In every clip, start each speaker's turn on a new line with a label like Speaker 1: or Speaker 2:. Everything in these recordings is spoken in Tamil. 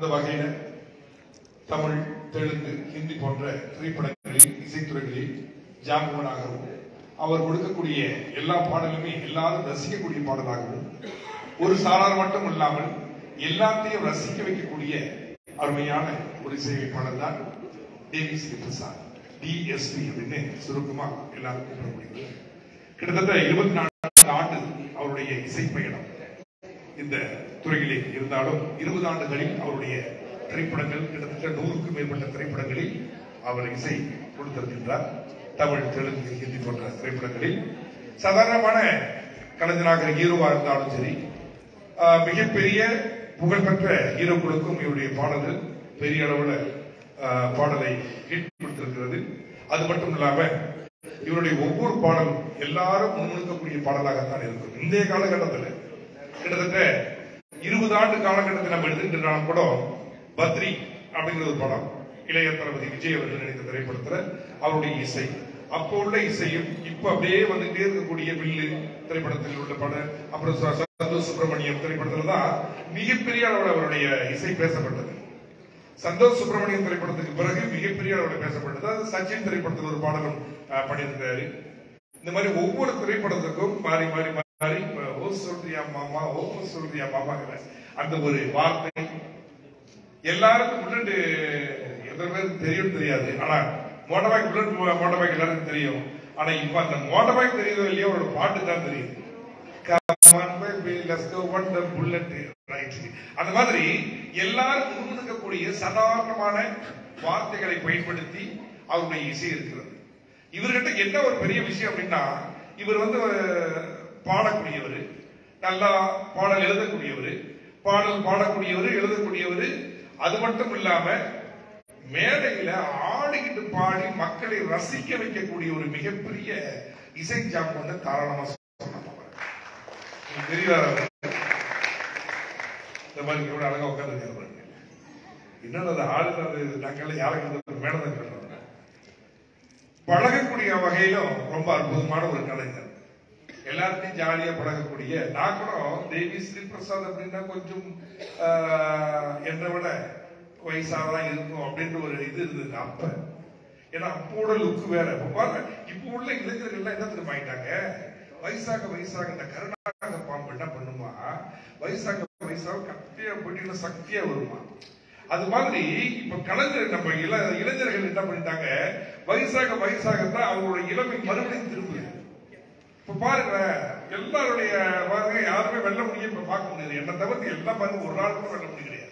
Speaker 1: அந்த வகையில தமிழ் தெலுங்கு ஹிந்தி போன்ற திரைப்படங்களில் இசைத்துறைகளில் ஜாம்பவனாகவும் அவர் கொடுக்கக்கூடிய எல்லா பாடலுமே எல்லாரும் ரசிக்கக்கூடிய பாடலாகவும் ஒரு சாரார் மட்டும் இல்லாமல் எல்லாத்தையும் ரசிக்க வைக்கக்கூடிய அருமையான ஒரு இசையமைப்பாளர் தான் தேவி ஸ்ரீ பிரசாத் டிஎஸ்பி அப்படின்னு சுருக்கமா எல்லாரும் கூப்பிடக்கூடியது கிட்டத்தட்ட இருபத்தி நான்கு ஆண்டு அவருடைய இசை பயணம் இந்த துறையிலே இருந்தாலும் இருபது ஆண்டுகளில் அவருடைய திரைப்படங்கள் கிட்டத்தட்ட நூறுக்கும் மேற்பட்ட திரைப்படங்களில் அவர் இசை கொடுத்திருக்கின்றார். தமிழ் தெலுங்கு ஹிந்தி போன்ற திரைப்படங்களில். சாதாரணமான கலைஞராக ஹீரோவா இருந்தாலும் சரி மிகப்பெரிய புகழ்பெற்ற ஹீரோக்களுக்கும் இவருடைய பாடல்கள் பெரிய அளவுல பாடலை ஹிட் கொடுத்திருக்கிறது. அது மட்டும் இல்லாம இவருடைய ஒவ்வொரு பாடலும் எல்லாரும் முன்னிற்கக்கூடிய பாடலாகத்தான் இருக்கும். இன்றைய காலகட்டத்தில் கிட்டத்தட்ட இருபது ஆண்டு காலகட்டத்தில் நம்ம எடுத்துக்கிட்டாலும் கூட பத்ரி அப்படிங்கிற ஒரு படம் இளைய தளபதி விஜய் அவர்கள் நடித்த திரைப்படத்துல அவருடைய இசை. அப்போ உள்ள இசையும் இப்ப அப்படியே வந்துட்டே இருக்கக்கூடிய வில்லு திரைப்படத்தில் உள்ள படம் அப்புறம் சந்தோஷ் சுப்பிரமணியம் திரைப்படத்துல தான் மிகப்பெரிய அளவில் அவருடைய இசை பேசப்பட்டது. சந்தோஷ் சுப்பிரமணியம் திரைப்படத்துக்கு பிறகு மிகப்பெரிய அளவில் பேசப்பட்டது. அது சச்சின் திரைப்படத்தில் ஒரு பாடலும் அஹ், பண்ணியிருந்தாரு இந்த மாதிரி ஒவ்வொரு திரைப்படத்துக்கும் மாறி மாறி மாறி ஓ சொல்றியா மாமா? ஓ சொல்றியா மாமாங்கிற அந்த ஒரு வார்த்தை. எல்லாருக்கும் புல்லட் எத்தனை பேருக்கு தெரியும் தெரியாது. ஆனா motor bike bullet motor bike எல்லாருக்கும் தெரியும். ஆனா இப்ப அந்த மோட்டர் பைக் தெரியுதோ இல்லையோ அவரோட பாட்டு தான் தெரியுது. அந்த மாதிரி எல்லாரும் முன்னிற்கக்கூடிய சாதாரணமான வார்த்தைகளை பயன்படுத்தி அவருடைய இசை இருக்கிறது. இவர்கிட்ட என்ன ஒரு பெரிய விஷயம் அப்படின்னா இவர் வந்து பாடக்கூடியவர். நல்லா பாடல் எழுதக்கூடியவர் பாடல் பாடக்கூடியவர் எழுதக்கூடியவர். அது மட்டும் இல்லாம மேடையில ஆடிக்கிட்டு பாடி மக்களை ரசிக்க வைக்கக்கூடிய ஒரு மிகப்பெரிய இசை ஜாம்பொன்னு தாராளமா சொல்லலாம் இந்த மாதிரி இவ்வளவு அழகா உட்காந்துருக்காரு பாருங்க. என்னது அது ஆளுநர் அது நாங்கள் யாரும் மேடம் கட்டுறாங்க பழகக்கூடிய வகையிலும் ரொம்ப அற்புதமான ஒரு கலைஞர். எல்லாத்தையும் ஜாலியா பழகக்கூடிய நான் கூட தேவி ஸ்ரீ பிரசாத் அப்படின்னா கொஞ்சம் என்னை விட வயசாதான் இருக்கும் அப்படின்ற ஒரு இது இருந்தது அப்ப. ஏன்னா அப்போட லுக் வேற. இப்ப பாருங்க இப்ப உள்ள இளைஞர்கள் என்ன தெரியுமா ஆயிட்டாங்க? வயசாக வயசாக இந்த கருணாக பாம்பு என்ன பண்ணுமா? வயசாக வயசாக கத்தியா போயிட்டு சக்தியா வருமா? அது மாதிரி இப்ப கலைஞர் நம்ம இளைஞர்கள் என்ன பண்ணிட்டாங்க? வயசாக வயசாக தான் அவங்களோட இளமை மறுபடியும் திரும்புது. இப்ப பாருங்க எல்லாருடைய பாருங்க யாருமே வெல்ல முடியும் இப்ப பார்க்க முடியாது. என்ன தவிர்த்து எல்லாம் பாருங்க ஒரு நாள் கூட வெல்ல முடியும் கிடையாது.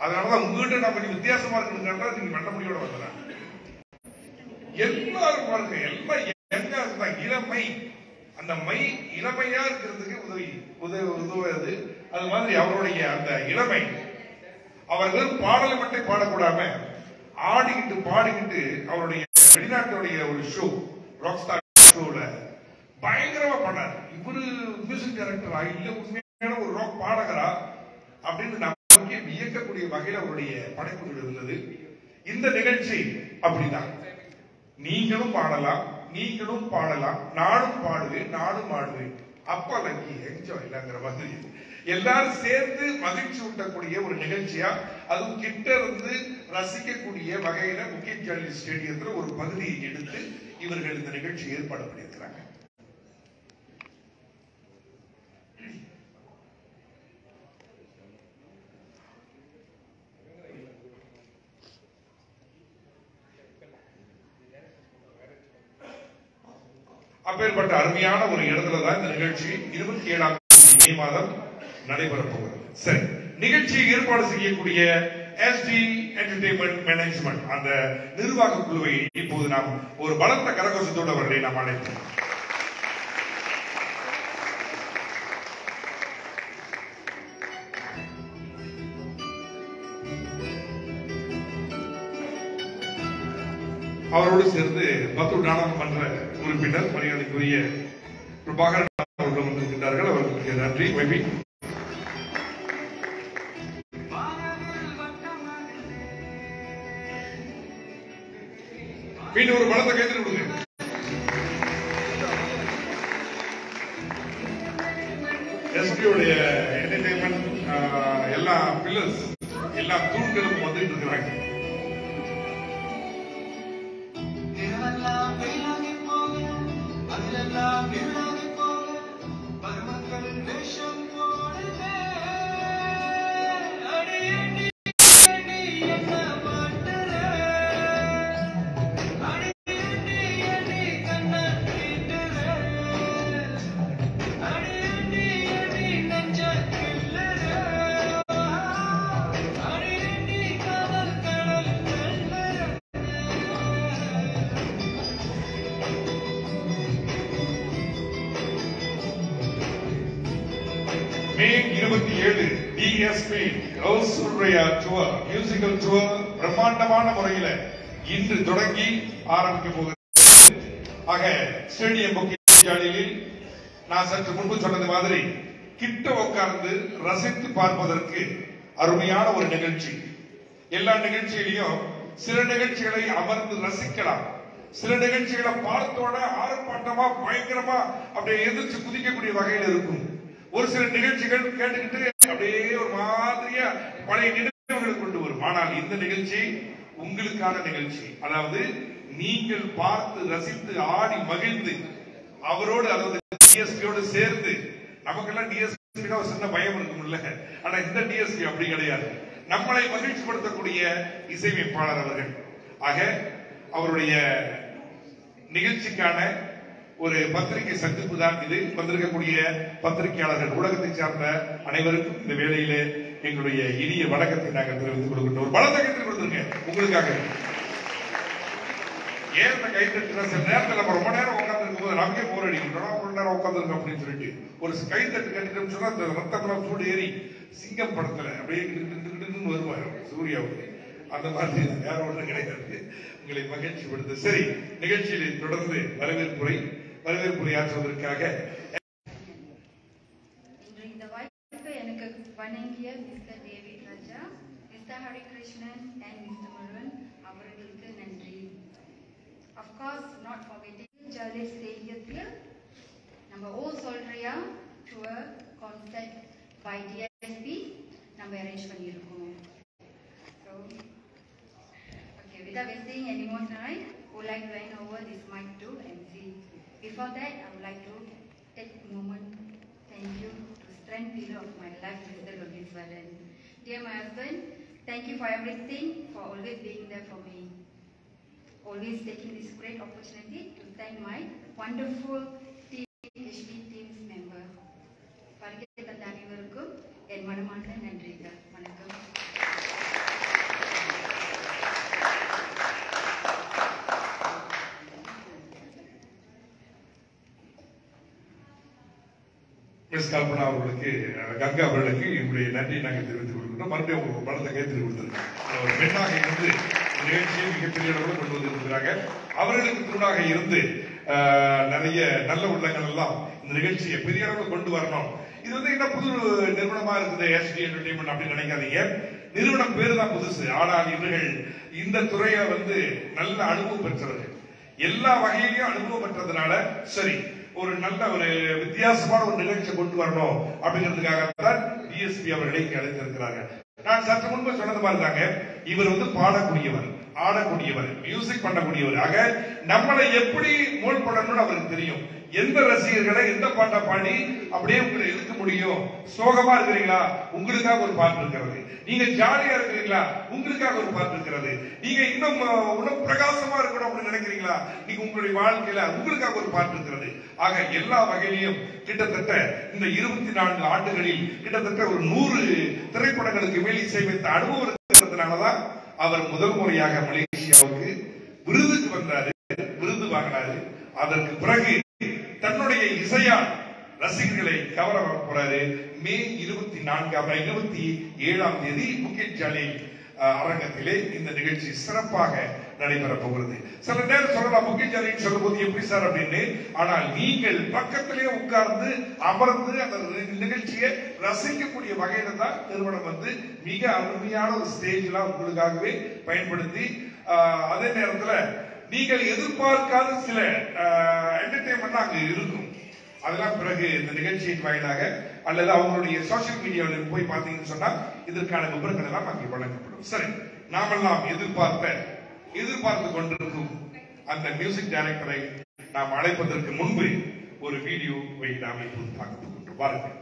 Speaker 1: அதனாலதான் உங்ககிட்ட நான் கொஞ்சம் வித்தியாசமா இருக்கணுங்கிறதா நீங்க வெல்ல முடியோட வந்துடுறாங்க எல்லாரும் பாருங்க எல்லாம் எங்க இருந்தா இளமை. அந்த மை இளமையா இருக்கிறதுக்கு உதவி உதவி உதவுவது அது. மாதிரி அவருடைய அந்த இளமை. அவர்கள் பாடலை மட்டும் பாடக்கூடாம ஆடிக்கிட்டு பாடிக்கிட்டு அவருடைய வெளிநாட்டுடைய ஒரு ஷோ ராக் ஸ்டார் பயங்கரமா பண்ணாரு இவரு மியூசிக் டைரக்டரா இல்ல உண்மையான ஒரு ராக் பாடகரா? அப்படின்னு நமக்கே வியக்கக்கூடிய வகையில் அவருடைய படைப்புகள் இருந்தது. இந்த நிகழ்ச்சி அப்படிதான். நீங்களும் பாடலாம் நீங்களும் பாடலாம். நானும் பாடுவேன் நானும் ஆடுவேன். அப்பா லக்கி என்ஜாய் இல்லங்கிற மாதிரி. எல்லாரும் சேர்ந்து மகிழ்ச்சி ஊட்டக்கூடிய ஒரு நிகழ்ச்சியா? அதுவும் கிட்ட இருந்து ரசிக்கக்கூடிய வகையில முக்கிய ஜல்லி ஸ்டேடியத்துல ஒரு பகுதியை எடுத்து இவர்கள் இந்த நிகழ்ச்சி ஏற்பாடு பண்ணியிருக்கிறாங்க. அப்பேற்பட்ட அருமையான ஒரு இடத்துல தான் இந்த நிகழ்ச்சி இருபத்தி ஏழாம் மே மாதம் நடைபெறப் போகிறது சரி நிகழ்ச்சியை ஏற்பாடு செய்யக்கூடிய எஸ்டி என்டர்டைன்மெண்ட் மேனேஜ்மெண்ட் அந்த நிர்வாக குழுவை இப்போது நாம் ஒரு பலத்த கரகோஷத்தோடு அவர்களை நாம் அழைப்போம். அவரோடு சேர்ந்து பத்து நாடாளுமன்ற உறுப்பினர் மரியாதைக்குரிய பிரபாகரன் அவர்கள் வந்திருக்கின்றார்கள். அவர்களுக்கு நன்றி. மேபி மீண்டும் ஒரு பலத்தை அருமையான ஒரு நிகழ்ச்சி. எல்லா நிகழ்ச்சியிலையும் சில நிகழ்ச்சிகளை அமர்ந்து ரசிக்கலாம். சில நிகழ்ச்சிகளை பார்த்தோட ஆர்ப்பாட்டமா பயங்கரமா அப்படியே எதிர்த்து குதிக்கக்கூடிய வகையில் இருக்கும். ஒரு சில நிகழ்ச்சிகள் கேட்டுக்கிட்டு அப்படியே ஒரு மாதிரியா பழைய நினைவுகளை கொண்டு வரும். ஆனால் இந்த நிகழ்ச்சி உங்களுக்கான நிகழ்ச்சி. அதாவது நீங்கள் பார்த்து ரசித்து ஆடி மகிழ்ந்து அவரோடு அதாவது டிஎஸ்பியோடு சேர்ந்து நமக்கெல்லாம் டிஎஸ்பி சின்ன பயம் இருக்கும்ல. ஆனா இந்த டிஎஸ்பி அப்படி கிடையாது. நம்மளை மகிழ்ச்சிப்படுத்தக்கூடிய இசையமைப்பாளர் அவர்கள். ஆக அவருடைய நிகழ்ச்சிக்கான ஒரு பத்திரிகை சந்திப்பு தான் இது. வந்திருக்கக்கூடிய பத்திரிகையாளர்கள் ஊடகத்தை சார்ந்த அனைவருக்கும் இந்த வேளையிலே எங்களுடைய இனிய வணக்கத்தை நாங்கள் தெரிவித்துக் கொடுக்கின்றோம் ஒரு பலத்த கைத்தறி கொடுத்துருங்க உங்களுக்காக. ஏன் கைத்தட்டு நேரத்தில் நம்ம ரொம்ப நேரம் உட்காந்துருக்கும் இருக்கும்போது நமக்கே போர் அடிக்கின்றோம் ரொம்ப நேரம் உட்காந்துருக்கோம் அப்படின்னு சொல்லிட்டு ஒரு கை தட்டு கட்டிட்டோம்னு சொன்னா அந்த ரத்தமெல்லாம் சூடு ஏறி சிங்கம் படத்துல அப்படியே கிடு வருவார் சூர்யாவுக்கு. அந்த மாதிரி வேற ஒன்றும் கிடையாது. உங்களை மகிழ்ச்சி மகிழ்ச்சிப்படுத்த. சரி நிகழ்ச்சியிலே தொடர்ந்து வரவேற்புரை வரவேற்புரை ஆற்றுவதற்காக
Speaker 2: இன்று எனக்கு வழங்கிய mister David Raja mister Harikrishnan and mister Murugan அவர்களுக்கு நன்றி. அஃப்கோர்ஸ் நாட் forgetting ஜாலி ஸ்டேடியத்தில் நம்ம ஓ சொல்றியா டூர் கான்சர்ட் பை டிஎஸ்பி நம்ம அரேஞ்ச் பண்ணியிருக்கோம் so Okay, without wasting any more time, I would like to hand over this mic to MC. Before that, I would like to take a moment, thank you to strength pillar of my life, Mr. Logiswaran. Dear my husband, thank you for everything, for always being there for me. Always taking this great opportunity to thank my wonderful team, HB team's member. வருகை தந்த அனைவருக்கும் என் மனமார்ந்த நன்றிகள் வணக்கம்.
Speaker 1: மிஸ் கல்பனா அவர்களுக்கு அஹ், கங்கா அவர்களுக்கு எங்களுடைய நன்றி நாங்கள் தெரிவித்துக் கொள்கின்றோம். மறுபடியும் உங்களுக்கு பலத்தை கைத்தறி கொடுத்திருக்கோம் ஒரு பெண்ணாக இருந்து நிகழ்ச்சியை மிகப்பெரிய அளவில் கொண்டு வந்திருக்கிறாங்க. அவர்களுக்கு துணாக இருந்து நிறைய நல்ல உள்ளங்கள் எல்லாம் இந்த நிகழ்ச்சியை பெரிய அளவில் கொண்டு வரணும். இது வந்து என்ன புது நிறுவனமா இருக்குது எஸ்டி என்டர்டைன்மெண்ட் அப்படின்னு நினைக்காதீங்க. நிறுவனம் பேரு தான் புதுசு. ஆனால் இவர்கள் இந்த துறையில வந்து நல்ல அனுபவம் பெற்றவர்கள். எல்லா வகையிலையும் அனுபவம் பெற்றதுனால சரி ஒரு நல்ல ஒரு வித்தியாசமான ஒரு நிகழ்ச்சியை கொண்டு வரணும் அப்படிங்கிறதுக்காக தான் டிஎஸ்பி அவர்களை அழைத்திருக்கிறாங்க நான் சற்று முன்பு சொன்னது மாதிரி தாங்க இவர் வந்து பாடக்கூடியவர். ஆடக்கூடியவர் மியூசிக் பண்ணக்கூடியவர் ஆக நம்மளை எப்படி மோல் பண்ணணும்னு அவருக்கு தெரியும். எந்த ரசிகர்களை எந்த பாட்டை பாடி அப்படியே உங்களை இழுக்க முடியும்? சோகமா இருக்கிறீங்களா? உங்களுக்காக ஒரு பாட்டு இருக்கிறது. நீங்க ஜாலியா இருக்கிறீங்களா? உங்களுக்காக ஒரு பாட்டு இருக்கிறது. நீங்க இன்னும் இன்னும் பிரகாசமா இருக்கணும் அப்படின்னு நினைக்கிறீங்களா? நீங்க உங்களுடைய வாழ்க்கையில உங்களுக்காக ஒரு பாட்டு இருக்கிறது. ஆக எல்லா வகையிலையும் கிட்டத்தட்ட இந்த இருபத்தி நான்கு ஆண்டுகளில் கிட்டத்தட்ட ஒரு நூறு திரைப்படங்களுக்கு மேல் இசையமைத்த அனுபவம் இருக்கிறதுனாலதான் அவர் முதல் முறையாக மலேசியாவுக்கு விருதுக்கு வந்தாரு விருது வாங்கினாரு. அதற்கு பிறகு தன்னுடைய இசையால் ரசிகர்களை கவர போறாரு. மே இருபத்தி நான்காம் இருபத்தி ஏழாம் தேதி புக்கெட் ஜாலி அஹ், அரங்கத்திலே இந்த நிகழ்ச்சி சிறப்பாக நடைபெற போகிறது சில நேரம் சொல்லலாம் முக்கிய ஜாலின்னு சொல்லும் போது எப்படி சார் அப்படின்னு. ஆனால் நீங்கள் பக்கத்திலே உட்கார்ந்து அமர்ந்து அந்த நிகழ்ச்சியை ரசிக்கக்கூடிய வகையில தான் நிறுவனம் வந்து மிக அருமையான ஒரு ஸ்டேஜ்லாம் உங்களுக்காகவே பயன்படுத்தி அதே நேரத்தில் நீங்கள் எதிர்பார்க்காத சில என்டர்டைன்மெண்ட் அங்கே இருக்கும். அதெல்லாம் பிறகு இந்த நிகழ்ச்சியின் வாயிலாக அல்லது அவங்களுடைய சோசியல் மீடியாவில் போய் பார்த்தீங்கன்னு சொன்னால் இதற்கான விவரங்கள் எல்லாம் அங்கே வழங்கப்படும். சரி நாமெல்லாம் எதிர்பார்த்த எதிர்பார்த்து கொண்டிருக்கும் அந்த மியூசிக் டைரக்டரை நாம் அழைப்பதற்கு முன்பு ஒரு வீடியோவை நாம் இப்போது பார்க்க போகின்றோம் பாருங்கள்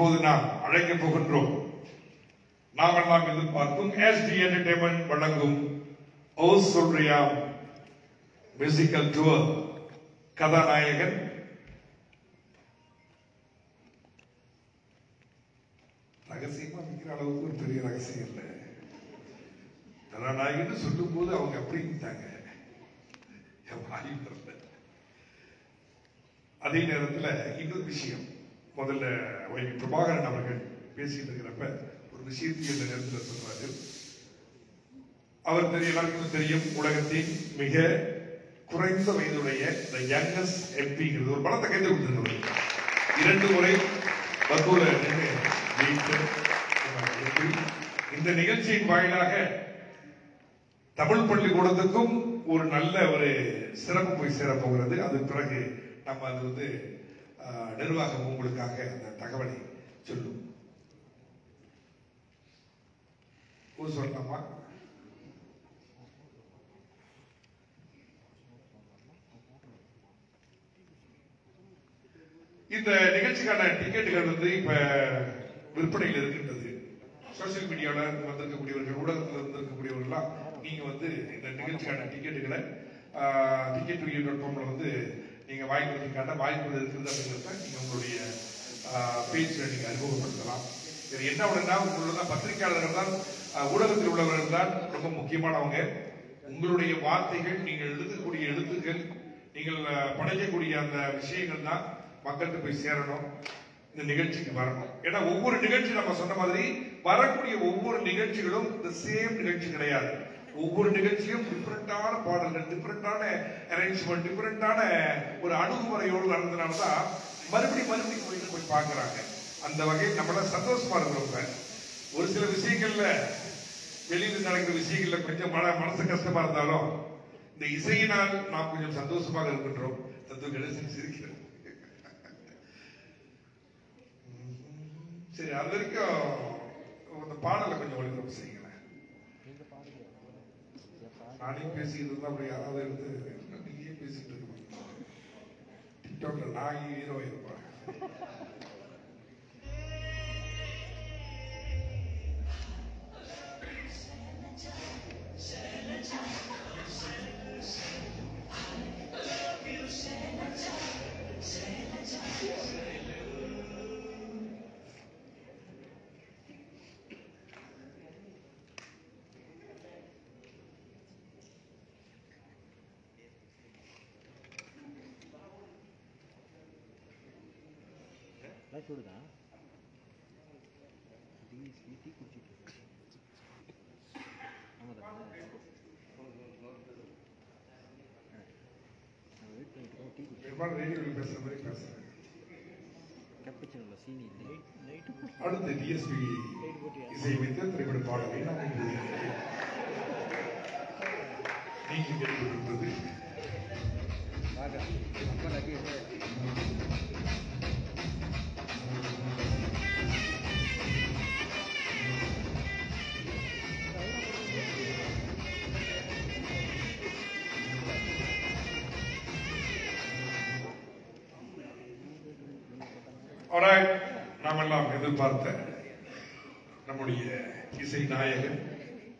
Speaker 1: இப்போது நாம் அழைக்கப் போகின்றோம். நாமெல்லாம் எதிர்பார்க்கும் எஸ்டி என்டர்டைன்மெண்ட் வழங்கும் ஓ சொல்றியா மியூசிக்கல் டூர் கதாநாயகன் ரகசியமா விற்கிற அளவுக்கு ஒரு பெரிய ரகசியம் இல்லை. கதாநாயகன் சொல்லும் போது அவங்க அப்படின்ட்டாங்க என் வாய் அதே நேரத்தில் இன்னொரு விஷயம். முதல்ல வைகை பிரபாகரன் அவர்கள் பேசிட்டு இருக்கிறப்ப ஒரு விஷயத்தை இந்த நேரத்தில் சொல்றாரு. அவர் தெரிய எல்லாருக்கும் தெரியும் உலகத்தின் மிக குறைந்த வயதுடைய the யங்கஸ்ட் எம்பிங்கிறது ஒரு பலத்தை கைது கொடுத்திருக்கிறது இரண்டு முறை பத்தூர்ல நின்று இந்த நிகழ்ச்சியின் வாயிலாக தமிழ் பள்ளிக்கூடத்துக்கும் ஒரு நல்ல ஒரு சிறப்பு போய் சேரப்போகிறது போகிறது. அது பிறகு நம்ம அது வந்து நிர்வாகம் உங்களுக்காக அந்த தகவலை சொல்லும். ஊர் சொல்லலாமா இந்த நிகழ்ச்சிக்கான டிக்கெட்டுகள் வந்து இப்ப விற்பனையில் இருக்கின்றது. சோசியல் மீடியால வந்திருக்கக்கூடியவர்கள் ஊடகத்தில் வந்திருக்கக்கூடியவர்கள்லாம் நீங்க வந்து இந்த நிகழ்ச்சிக்கான டிக்கெட்டுகளை டிக்கெட் டாட் காம்ல வந்து நீங்க வாங்கிக்கிறதுக்கான வாய்ப்புகள் இருக்குது அப்படிங்கிறத நீங்க உங்களுடைய பேச்சில் நீங்க அறிமுகப்படுத்தலாம். இது என்ன அப்படின்னா உங்களோட பத்திரிகையாளர்கள் தான் ஊடகத்தில் உள்ளவர்கள் தான் ரொம்ப முக்கியமானவங்க. உங்களுடைய வார்த்தைகள் நீங்கள் எழுதக்கூடிய எழுத்துக்கள் நீங்கள் படைக்கக்கூடிய அந்த விஷயங்கள் தான் மக்களுக்கு போய் சேரணும். இந்த நிகழ்ச்சிக்கு வரணும். ஏன்னா ஒவ்வொரு நிகழ்ச்சி நம்ம சொன்ன மாதிரி வரக்கூடிய ஒவ்வொரு நிகழ்ச்சிகளும் இந்த சேம் நிகழ்ச்சி கிடையாது. ஒவ்வொரு நிகழ்ச்சியும் டிஃப்ரெண்டான பாடல்கள் டிஃப்ரெண்டான அரேஞ்ச்மெண்ட் டிஃப்ரெண்டான ஒரு அணுகுமுறையோடு நடந்தனால தான் மறுபடியும் மறுபடியும் போய் போய் பார்க்குறாங்க. அந்த வகையில் நம்மள சந்தோஷமா இருக்கிறவங்க. ஒரு சில விஷயங்கள்ல வெளியில் நடக்கிற விஷயங்கள்ல கொஞ்சம் மன மனசு கஷ்டமா இருந்தாலும் இந்த இசையினால் நாம் கொஞ்சம் சந்தோஷமாக இருக்கின்றோம். தத்துவ கணேசன் சிரிக்கிறது சரி அது வரைக்கும் அந்த பாடலை கொஞ்சம் ஒழுங்கு செய்யுங்க நானே பேசிக்கிட்டு இருந்தா அப்படி யாராவது இருந்து நீங்க பேசிட்டு இருக்க டிக்டாக்ல நான் ஹீரோ இருப்பேன்
Speaker 3: லைட் விடுதா டீ டீ குடிச்சிட்டு ஆமாம் நான் வெயிட் பண்ணிட்டு இருக்கோம், டீ குடிச்சு
Speaker 1: பெரும்பாலும் ரேடியோவில் பேசுற மாதிரி பேசுறேன்
Speaker 3: கேப்பச்சினோல சீனி இல்லை நைட்டு
Speaker 1: அடுத்து டிஎஸ்பி இசையமைத்த திரைப்பட பாடலை நாம் இங்கு நீங்க நாம் பார்த்த நம்முடைய இசை நாயகன்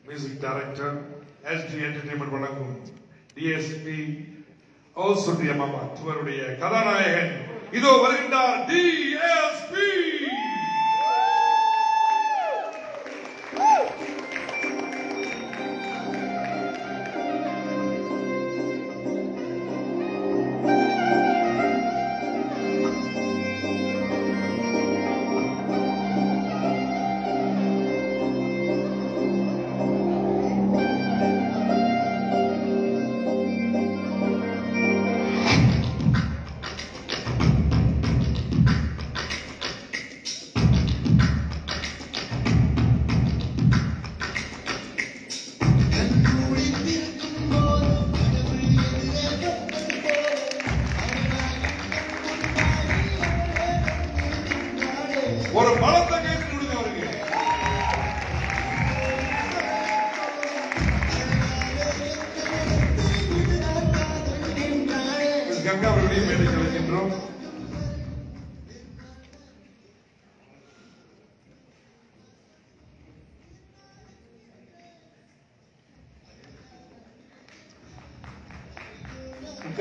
Speaker 1: மியூசிக் டைரக்டர் எஸ்டி என்டர்டைன்மெண்ட் வழங்கும் டிஎஸ்பி ஓ சுற்றிய மாமா இவருடைய கதாநாயகன். இதோ வருகின்றார் டிஎஸ்பி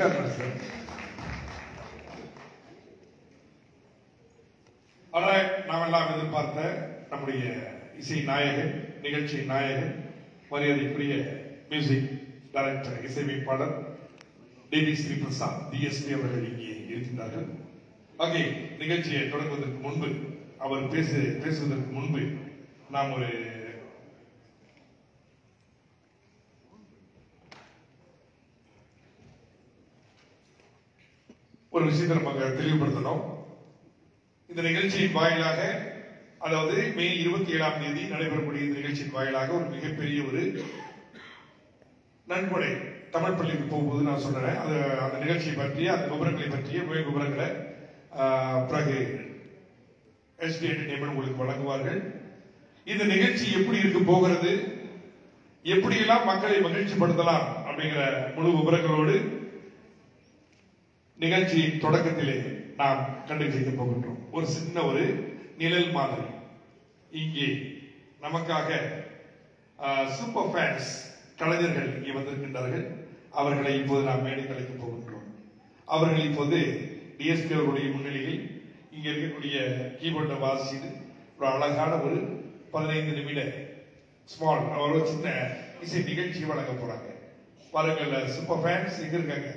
Speaker 1: உட்காருங்க சார். ஆனால் நாம் எல்லாம் எதிர்பார்த்த நம்முடைய இசை நாயகன் நிகழ்ச்சி நாயகன் மரியாதைக்குரிய மியூசிக் டைரக்டர் இசையமைப்பாளர் டிவி ஸ்ரீ பிரசாத் டிஎஸ்பி அவர்கள் இங்கே இருக்கின்றார்கள். ஓகே நிகழ்ச்சியை தொடங்குவதற்கு முன்பு அவர் பேச பேசுவதற்கு முன்பு நாம் ஒரு ஒரு விஷயத்தை நம்ம தெளிவுபடுத்தணும். இந்த நிகழ்ச்சியின் வாயிலாக அதாவது மே இருபத்தி ஏழாம் தேதி நடைபெறக்கூடிய இந்த நிகழ்ச்சியின் வாயிலாக ஒரு மிகப்பெரிய ஒரு நன்கொடை தமிழ் பள்ளிக்கு போகும்போது நான் சொன்னேன். அது அந்த நிகழ்ச்சியை பற்றி அந்த விவரங்களை பற்றிய மேல் விவரங்களை பிறகு எஸ்பி என்டர்டைன்மெண்ட் உங்களுக்கு வழங்குவார்கள். இந்த நிகழ்ச்சி எப்படி இருக்க போகிறது? எப்படியெல்லாம் மக்களை மகிழ்ச்சிப்படுத்தலாம் அப்படிங்கிற முழு விவரங்களோடு நிகழ்ச்சியின் தொடக்கத்திலே நாம் கண்டுபிடிக்க போகின்றோம். ஒரு சின்ன ஒரு நிழல் மாதிரி. இங்கே நமக்காக சூப்பர் ஃபேன்ஸ் கலைஞர்கள் இங்கே வந்திருக்கின்றார்கள். அவர்களை இப்போது நாம் மேடைக்கு அழைக்கப் போகின்றோம். அவர்கள் இப்போது டிஎஸ்பி அவர்களுடைய முன்னிலையில் இங்கே இருக்கக்கூடிய கீபோர்டை வாசித்து ஒரு அழகான ஒரு பதினைந்து நிமிட ஸ்மால் ஒரு சின்ன இசை நிகழ்ச்சி வழங்க போறாங்க. பாருங்கள் சூப்பர் ஃபேன்ஸ் எங்க இருக்காங்க?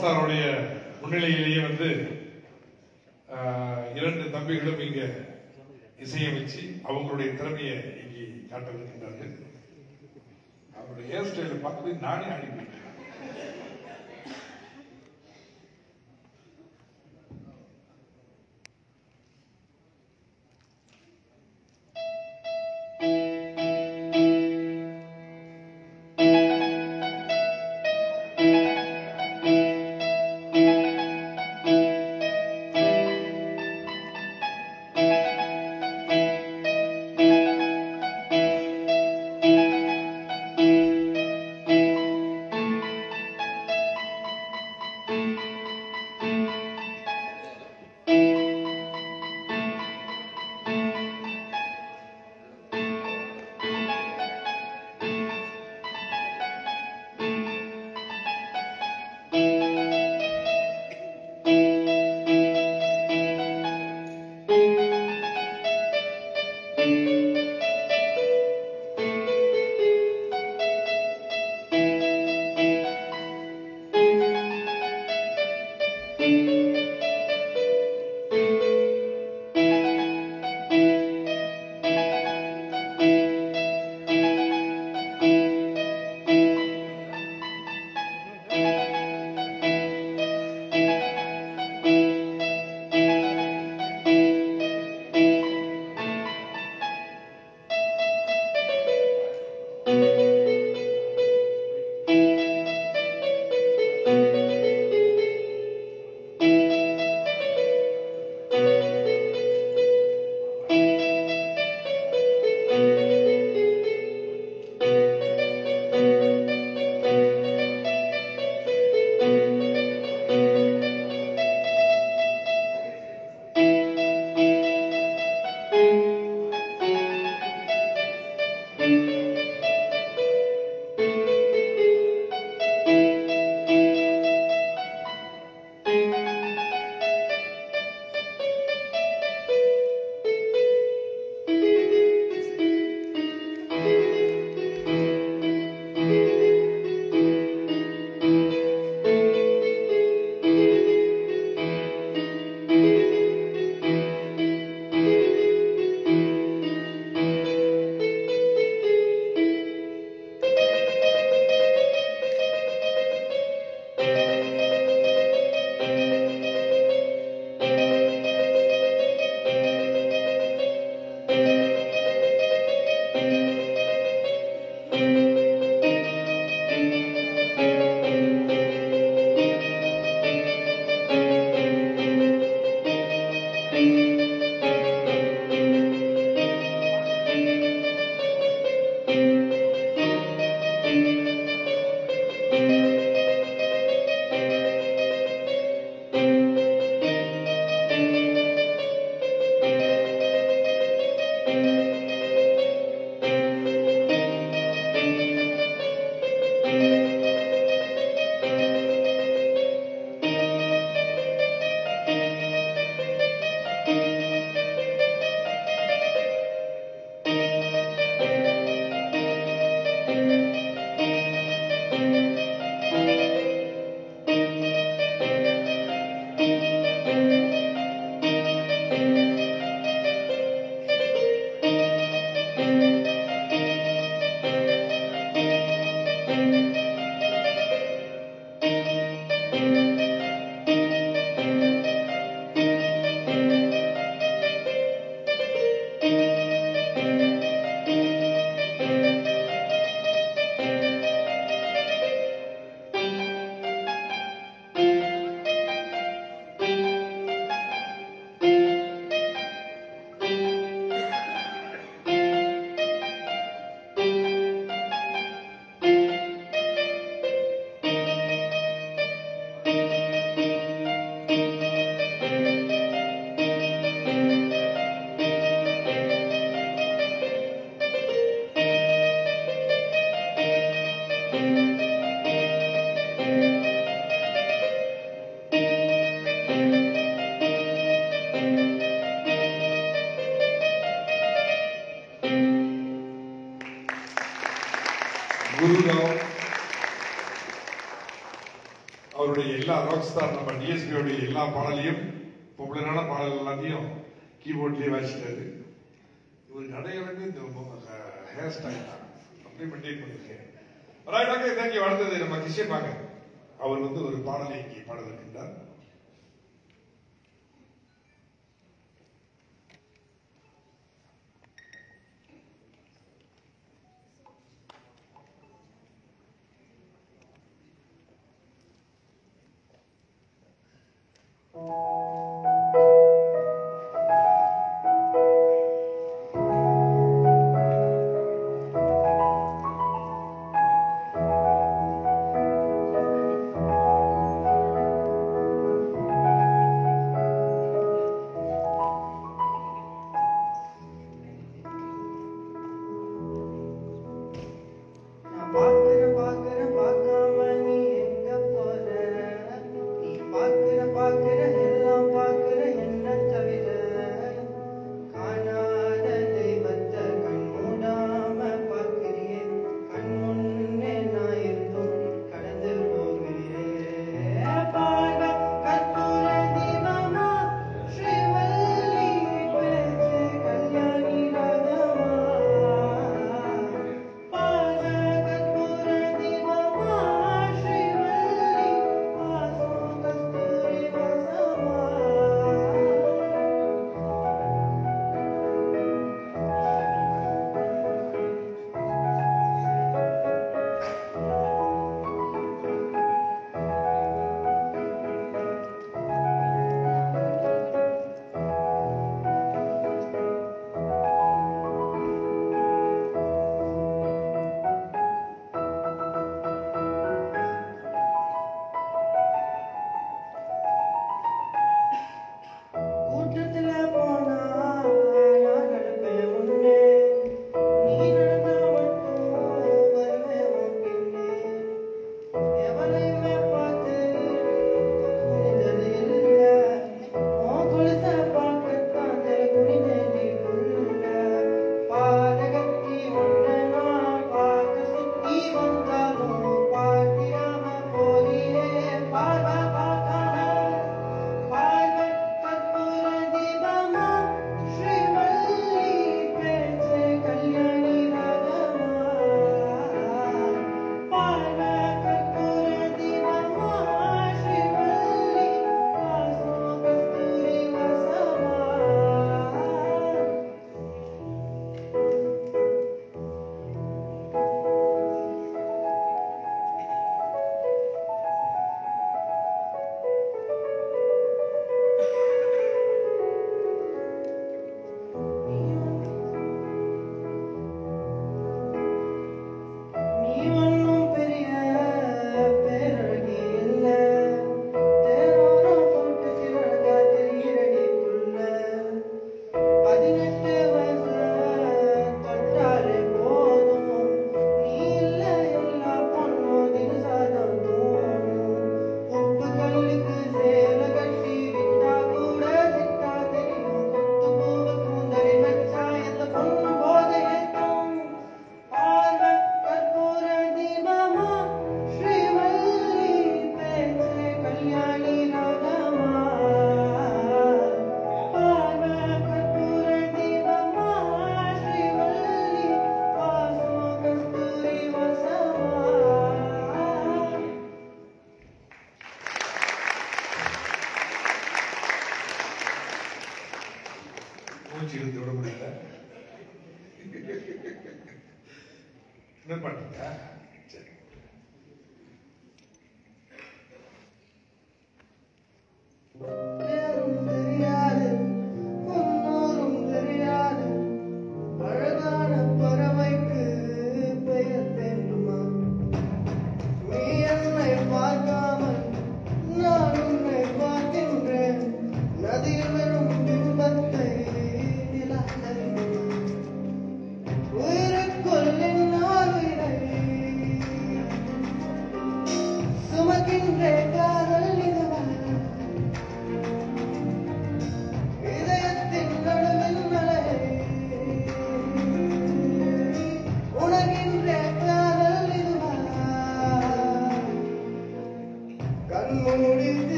Speaker 1: சாருடைய முன்னிலையிலேயே வந்து இரண்டு தம்பிகளும் இங்க இசையமைச்சு அவங்களுடைய திறமையை இங்கே காட்டவிருக்கின்றார்கள் அவருடைய ஹேர் ஸ்டைலை பார்த்து நானே ஆடி
Speaker 4: ராக்ஸ்டார் நம்ம டிஎஸ்பியோடைய எல்லா பாடலையும் பாப்புலரான பாடல் எல்லாத்தையும் கீபோர்ட்லேயே வாசிட்டாரு இவருக்கு அடைய வேண்டிய இந்த ஹேர் ஸ்டைல் தான். அப்படி மெயின்டைன் பண்ணிருக்கேன் ரைட் ஓகே தேங்க்யூ அடுத்தது நம்ம கிஷே பாங்க அவர் வந்து ஒரு பாடலை இங்கே பாடல் இருக்கின்றார்.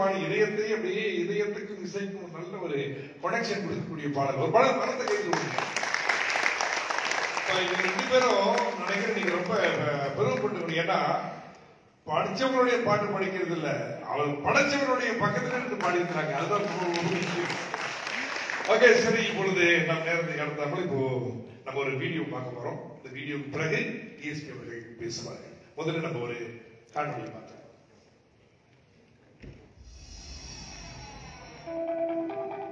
Speaker 1: எல்லாருக்கும் பிடிச்ச இதயத்தையே அப்படியே இதயத்துக்கும் இசைக்கும் நல்ல ஒரு கொனெக்ஷன் கொடுக்கக்கூடிய பாடல். ஒரு பாடல் மரத்தை கையில் கொடுங்க. இவங்க ரெண்டு பேரும் நினைக்கிறேன் நீங்க ரொம்ப பெருமைப்பட்டு ஏன்னா படிச்சவங்களுடைய பாட்டு படிக்கிறது இல்ல. அவர் படைச்சவருடைய பக்கத்துல இருந்து பாடிக்கிறாங்க அதுதான் ஓகே சரி இப்பொழுது நம் நேரத்தை கடந்தாமல் இப்போ நம்ம ஒரு வீடியோ பார்க்க போறோம். இந்த வீடியோக்கு பிறகு டிஎஸ்பி அவர்கள் பேசுவார்கள். முதல்ல நம்ம ஒரு காணொலியை பார்த்தோம்
Speaker 5: うん。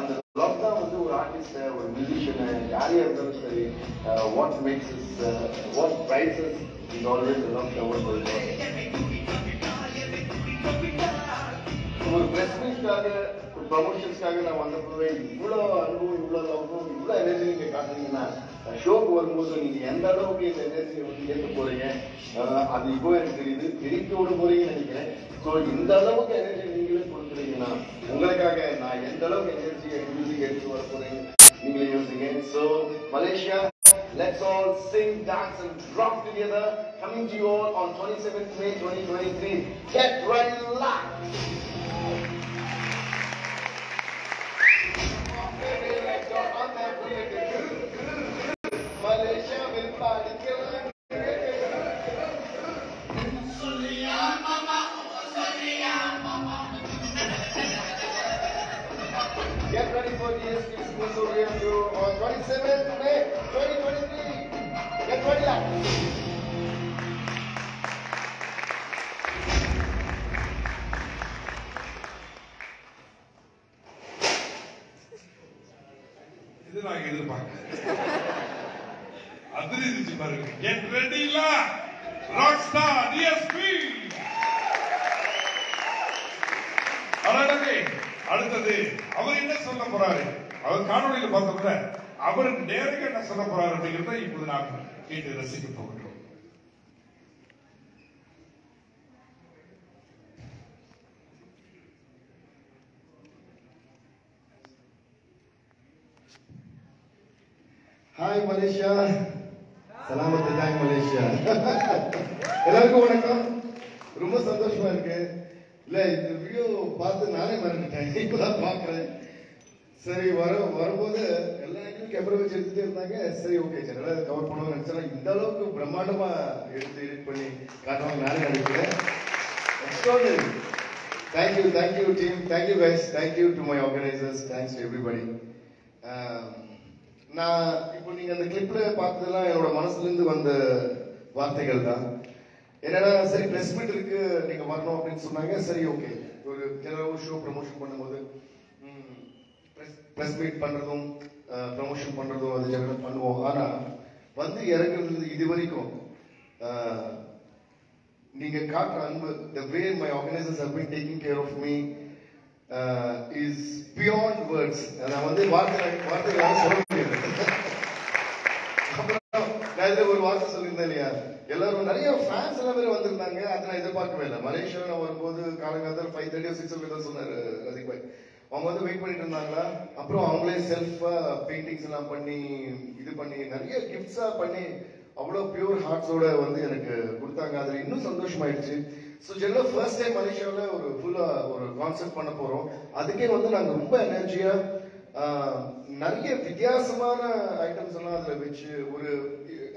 Speaker 5: அந்த அந்த தான் வந்து ஒரு ஆர்டிஸ்ட ஒரு மியூசிஷியனை யாரையா இருந்தாலும் சரி what makes what prices is always lockdown ஒரு பிரஸ் மீட்காக ஒரு ப்ரமோஷன்ஸ்க்காக நான் வந்தப்பவே இவ்வளோ அனுபவம் இவ்வளோ லவ்வும் இவ்வளோ எனர்ஜி நீங்கள் காட்டுறீங்கன்னா ஷோக்கு வரும்போது நீங்கள் எந்த அளவுக்கு இந்த எனர்ஜியை வந்து ஏற்க போகிறீங்க அது இப்போ எனக்கு தெரியுது. திருப்பி விட போகிறீங்கன்னு நினைக்கிறேன். ஸோ இந்த அளவுக்கு எனர்ஜி நீங்களே கொடுக்குறீங்கன்னா உங்களுக்காக நான் எந்த அளவுக்கு எனர்ஜியை மியூசிக் எடுத்து வர போறேன் நீங்களே யோசிங்க so Malaysia Let's all sing, dance, and rock together. Coming to you all on 27th May 2023. Get ready to
Speaker 1: இது நான் எதிர்பார்க்கிறேன் அதில் இருந்துச்சு பாருங்க. கெட் ரெடி இல்ல ராக் அவர் என்ன சொல்ல போறாரு? அவர் காணொலியில் பார்த்தோம்ல அவர் நேருக்கு என்ன சொல்ல போறாரு அப்படிங்கிறத இப்போது நாம் கேட்டு ரசிக்க போகின்றோம்.
Speaker 5: ஹாய் மலேசியா சலாமத்து தாய் மலேசியா எல்லாருக்கும் வணக்கம். ரொம்ப சந்தோஷமா இருக்கு. இல்ல இந்த வீடியோ பார்த்து நானே மறந்துட்டேன். இப்பதான் பாக்குறேன் சரி வர வரும்போது எல்லா இடத்துலயும் கேமரா வச்சு எடுத்துட்டே இருந்தாங்க. சரி ஓகே சரி எல்லாம் கவர் பண்ணுவாங்க நினைச்சா இந்த அளவுக்கு பிரம்மாண்டமா எடுத்து எடிட் பண்ணி காட்டுவாங்க நானும் நினைக்கிறேன். Extraordinary thank you thank you team thank you guys thank you to my organisers thanks to everybody நான் இப்போ நீங்க அந்த கிளிப்ல பார்த்ததெல்லாம் என்னோட மனசுல இருந்து வந்த வார்த்தைகள் தான். என்னன்னா சரி பிரஸ் மீட் இருக்கு நீங்க வரணும் அப்படின்னு சொன்னாங்க. சரி ஓகே ஒரு ஜெனரல் ஷோ ப்ரமோஷன் பண்ணும்போது ப்ரெஸ் மீட் பண்றதும் ப்ரமோஷன் பண்றதும் அது ஜெனரல் பண்ணுவோம். ஆனால் வந்து இறங்குறது இது வரைக்கும் ஆஹ், நீங்க காட்டுற அன்பு the way my organisers have been taking care of me is beyond words நான் வந்து வார்த்தை வார்த்தைகளாக சொல்ல முடியாது. அப்புறம் நான் இதில் ஒரு வார்த்தை சொல்லியிருந்தேன் இல்லையா? எல்லாரும் நிறைய ஃபேன்ஸ் எல்லாம் வேற வந்திருந்தாங்க. அதை நான் எதிர்பார்க்கவே இல்லை. மலேசியாவில் நான் வரும்போது காலங்காலத்தில் ஃபைவ் தேர்ட்டி சிக்ஸ் தான் சொன்னார் ரசிக் பாய் அவங்க வந்து வெயிட் பண்ணிட்டு இருந்தாங்களா? அப்புறம் அவங்களே செல்ஃபா பெயிண்டிங்ஸ் எல்லாம் பண்ணி இது பண்ணி நிறைய கிஃப்ட்ஸா பண்ணி அவ்வளோ பியூர் ஹார்ட்ஸோட வந்து எனக்கு கொடுத்தாங்க. அதில் இன்னும் சந்தோஷமாயிடுச்சு. ஸோ ஜென்ரல் ஃபர்ஸ்ட் டைம் மலேசியாவில் ஒரு ஃபுல்லாக ஒரு கான்செப்ட் பண்ண போகிறோம் அதுக்கே வந்து நாங்கள் ரொம்ப எனர்ஜியாக நிறைய வித்தியாசமான ஐட்டம்ஸ் எல்லாம் அதில் வச்சு ஒரு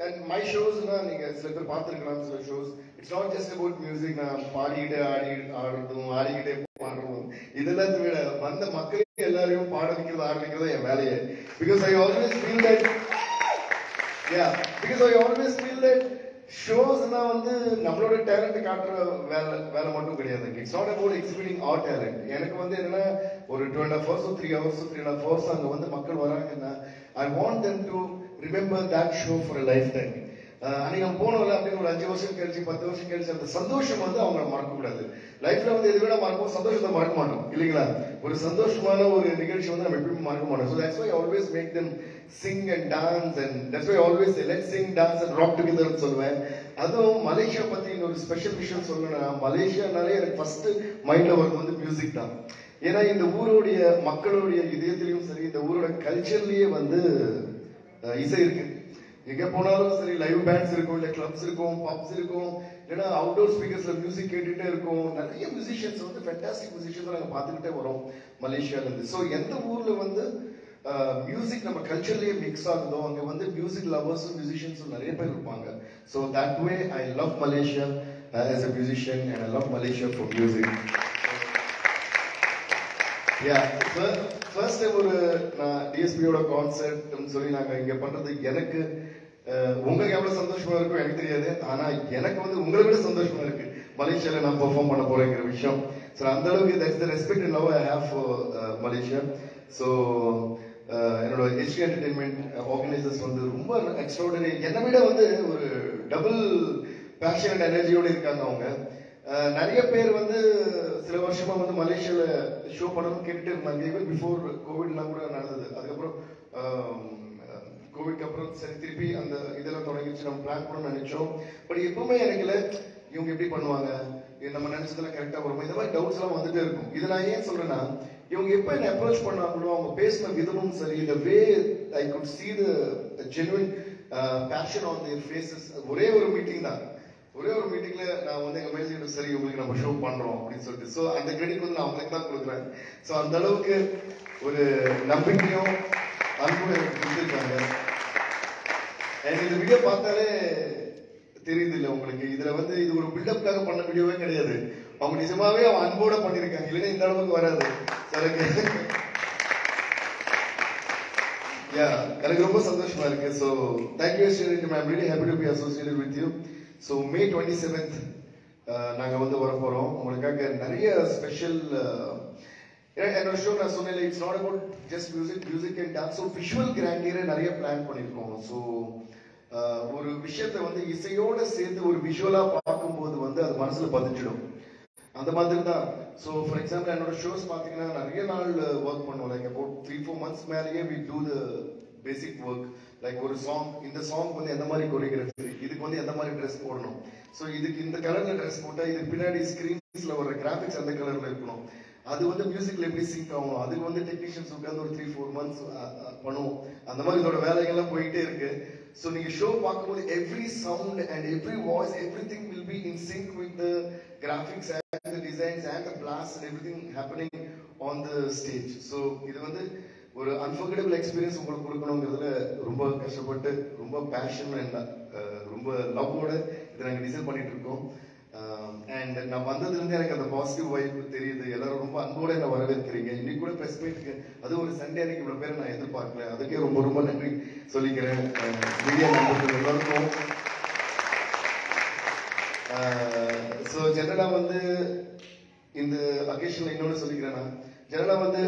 Speaker 5: அண்ட் மை ஷோஸ்னா நீங்க சில பேர் பார்த்துருக்கலாம் சில shows it's not just about music நான் பாடிக்கிட்டே ஆடி ஆடுறதும் ஆடிக்கிட்டே இதெல்லாம் விட. வந்த மக்களுக்கு எல்லாரையும் பாட வைக்கிறது ஆட வைக்கிறது என் வேலையே. Because I always feel that yeah because I always feel that ஷோஸ்னா வந்து நம்மளோட டேலண்ட் காட்டுற வேலை வேலை மட்டும் கிடையாது. It's not about exhibiting our talent எனக்கு வந்து என்னன்னா ஒரு two and half hours three hours three and half hours அங்கே வந்து மக்கள் வராங்கன்னா I want them to remember that show for lifetime அன்னைக்கு நம்ம போனோம்ல அப்படின்னு ஒரு அஞ்சு வருஷம் கழிச்சு பத்து வருஷம் கழிச்சு அந்த சந்தோஷம் வந்து அவங்கள மறக்கக்கூடாது. லைஃப்ல வந்து எது விட மறக்கும் சந்தோஷத்தை மறக்க மாட்டோம். இல்லைங்களா? ஒரு சந்தோஷமான ஒரு நிகழ்ச்சி வந்து நம்ம எப்பயுமே மறக்க மாட்டோம். So that's why always make them sing and dance and that's why always let sing dance and rock together சொல்லுவேன். அதுவும் மலேசியா பத்தி இன்னொரு ஸ்பெஷல் விஷயம் சொல்லணும்னா மலேசியானாலே எனக்கு ஃபர்ஸ்ட் மைண்ட்ல வரும் வந்து மியூசிக் தான். ஏன்னா இந்த ஊருடைய மக்களுடைய இதயத்திலையும் சரி இந்த ஊரோட கல்ச்சர்லயே வந்து இசை இருக்கு. எங்க போனாலும் சரி லைவ் பேண்ட்ஸ் இருக்கும் இல்ல கிளப்ஸ் இருக்கும் பப்ஸ் இருக்கும் இல்லைன்னா அவுட்டோர் ஸ்பீக்கர்ஸ்ல மியூசிக் கேட்டுட்டே இருக்கும். நிறைய மியூசிஷியன்ஸ் வந்து ஃபென்டாஸ்டிக் மியூசிஷியன்ஸ் நாங்கள் பார்த்துக்கிட்டே வரோம் மலேசியால இருந்து. ஸோ எந்த ஊர்ல வந்து மியூசிக் நம்ம கல்ச்சர்லயே மிக்ஸ் ஆகுதோ அங்க வந்து மியூசிக் லவர்ஸும் மியூசிஷியன்ஸும் நிறைய பேர் இருப்பாங்க. So that way I love Malaysia as a musician and I love Malaysia for music yeah first ஒரு நான் டிஎஸ்பியோட கான்சர்ட்னு சொல்லி நாங்கள் இங்கே பண்ணுறது எனக்கு உங்களுக்கு எவ்வளவு சந்தோஷமா இருக்கும் எனக்கு தெரியாது. ஆனா எனக்கு வந்து உங்களை விட சந்தோஷமா இருக்கு. மலேசியால நான் பெர்ஃபார்ம் பண்ண போறேங்கிற விஷயம். ஸோ அந்த அளவுக்கு that's the respect love I have for Malaysia. So என்னோட ஹெச்டி என்டர்டைன்மெண்ட் ஆர்கனைசர்ஸ் வந்து ரொம்ப எக்ஸ்ட்ராடனரி என்னை விட வந்து ஒரு டபுள் பேஷன் அண்ட் எனர்ஜியோடு இருக்காங்க அவங்க. நிறைய பேர் வந்து சில வருஷமா வந்து மலேசியால ஷோ பண்ணணும்னு கேட்டுட்டு இருந்தாங்க. ஈவன் பிஃபோர் கோவிட்லாம் கூட நடந்தது. அதுக்கப்புறம் கோவிட்க்கு அப்புறம் சரி திருப்பி அந்த இதெல்லாம் தொடங்கிச்சு நம்ம பிளான் பண்ண நினைச்சோம். பட் எப்பவுமே எனக்கு இவங்க எப்படி பண்ணுவாங்க? இது நம்ம நினைச்சதெல்லாம் கரெக்டா வருமா? இந்த மாதிரி டவுட்ஸ் எல்லாம் வந்துட்டே இருக்கும். இதை நான் ஏன் சொல்றேன்னா இவங்க எப்ப என்ன அப்ரோச் பண்ணாங்களோ அவங்க பேசின விதமும் சரி இந்த way I could see the genuine passion on their faces ஒரே ஒரு மீட்டிங் தான். ஒரே ஒரு மீட்டிங்ல நான் வந்து எங்க மேனேஜர் சரி உங்களுக்கு நம்ம ஷோ பண்றோம் அப்படின்னு சொல்லிட்டு. சோ அந்த கிரெடிட் வந்து நான் அவங்களுக்கு தான் கொடுக்குறேன். சோ அந்த அளவுக்கு ஒரு நம்பிக்கையும் அன்பு எனக்கு எனக்கு இந்த வீடியோ பார்த்தாலே தெரியுது இல்லை உங்களுக்கு. இதுல வந்து இது ஒரு பில்டப்காக பண்ண வீடியோவே கிடையாது. அவங்க நிஜமாவே அவன் அன்போட பண்ணிருக்காங்க. இல்லைன்னா இந்த அளவுக்கு வராது. எனக்கு யா எனக்கு ரொம்ப சந்தோஷமா இருக்கு. So thank you Sriranjam I'm really happy to be associated with you so May twenty seventh நாங்கள் வந்து வர போகிறோம் உங்களுக்காக நிறைய ஸ்பெஷல் என்னோட ஷோ நான் சொன்னேன் it's not about just music music and dance so visual கிராண்டியரை நிறைய பிளான் பண்ணியிருக்கோம் ஸோ ஒரு விஷயத்த வந்து இசையோட சேர்த்து ஒரு விஷுவலாக பார்க்கும்போது வந்து அது மனசில் பதிஞ்சிடும். அந்த மாதிரி தான் ஸோ ஃபார் எக்ஸாம்பிள் என்னோட ஷோஸ் பார்த்தீங்கன்னா நிறைய நாள் ஒர்க் பண்ணுவோம். Like about three four months மேலேயே we do the basic work like ஒரு சாங் இந்த சாங் வந்து எந்த மாதிரி கொரியோகிராஃபி இதுக்கு வந்து எந்த மாதிரி ட்ரெஸ் போடணும்? ஸோ இதுக்கு இந்த கலரில் ட்ரெஸ் போட்டால் இதுக்கு பின்னாடி ஸ்க்ரீன்ஸில் வர கிராஃபிக்ஸ் அந்த கலரில் இருக்கணும். அது வந்து மியூசிக்ல எப்படி சிங்க் ஆகும்? அதுக்கு வந்து டெக்னீஷியன்ஸ் உட்கார்ந்து ஒரு த்ரீ ஃபோர் மந்த்ஸ் பண்ணுவோம். அந்த மாதிரி இதோட வேலைகள்லாம் போயிட்டே இருக்கு. ஸோ நீங்க ஷோ பார்க்கும்போது every sound and every voice everything will be in sync with the graphics and the designs and the flash and everything happening on the stage so இது வந்து ஒரு அன்ஃபர்கட்டபிள் எக்ஸ்பீரியன்ஸ் உங்களுக்கு கொடுக்கணுங்கிறதுல ரொம்ப கஷ்டப்பட்டு ரொம்ப பேஷன் அண்ட் ரொம்ப லவ்வோட இதை நாங்கள் டிசைன் பண்ணிட்டு இருக்கோம். Um, அண்ட் நான் வந்ததுலேருந்து எனக்கு அந்த பாசிட்டிவ் வைப் தெரியுது. எல்லாரும் ரொம்ப அன்போடு என்ன வரவேற்கிறீங்க. இன்னைக்கு கூட ப்ரெஸ் மீட்டுக்கு அது ஒரு சண்டே அன்னைக்கு இவ்வளோ பேர் நான் எதிர்பார்க்கல. அதுக்கே ரொம்ப ரொம்ப நன்றி சொல்லிக்கிறேன். Uh, மீடியா நண்பர்கள் எல்லாருக்கும். Uh, ஸோ ஜெனரலாக வந்து இந்த அக்கேஷனில் இன்னொன்று சொல்லிக்கிறேன் நான். ஜெனரலாக வந்து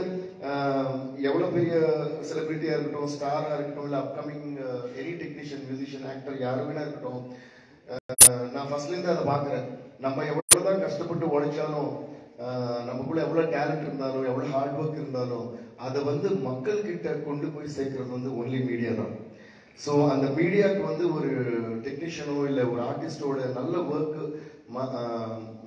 Speaker 5: um, எவ்வளோ பெரிய செலிபிரிட்டியாக இருக்கட்டும் ஸ்டாராக இருக்கட்டும் இல்லை upcoming any technician musician actor யாருமேனா வேணா இருக்கட்டும் நான் ஃபர்ஸ்ட்லேருந்து அதை பார்க்குறேன். நம்ம எவ்வளோ தான் கஷ்டப்பட்டு உழைச்சாலும் நமக்குள்ள எவ்வளோ டேலண்ட் இருந்தாலும் எவ்வளோ ஹார்ட் ஒர்க் இருந்தாலும் அதை வந்து மக்கள் கிட்ட கொண்டு போய் சேர்க்கறது வந்து ஒன்லி மீடியா தான். ஸோ அந்த மீடியாவுக்கு வந்து ஒரு டெக்னீஷியனோ இல்லை ஒரு ஆர்டிஸ்டோட நல்ல ஒர்க்கு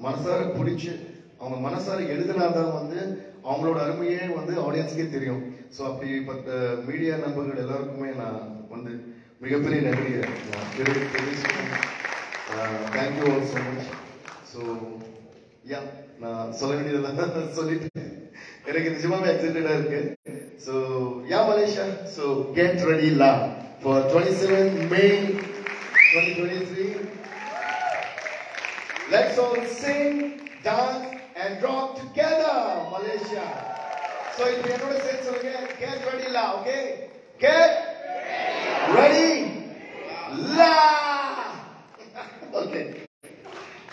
Speaker 5: மனசார பிடிச்சி அவங்க மனசார எழுதினாதான் வந்து அவங்களோட அருமையே வந்து ஆடியன்ஸ்க்கே தெரியும். ஸோ அப்படிப்பட்ட மீடியா நண்பர்கள் எல்லாருக்குமே நான் வந்து மிகப்பெரிய நன்றியை நான் தெரி- தெரிவிச்சுக்கிறேன். Thank you all so much so yeah நான் சொல்ல வேண்டியதெல்லாம் சொல்லிட்டு எனக்கு நிஜமாவே எக்ஸைட்டடா இருக்கு so yeah Malaysia so get ready law for twenty seven May twenty twenty three let's all sing dance and rock together Malaysia so இப்போ என்னோட சேர்த்து சொல்லுங்க. கெட் ரெடி லா ஓகே கெட் ரெடி லா ஓகே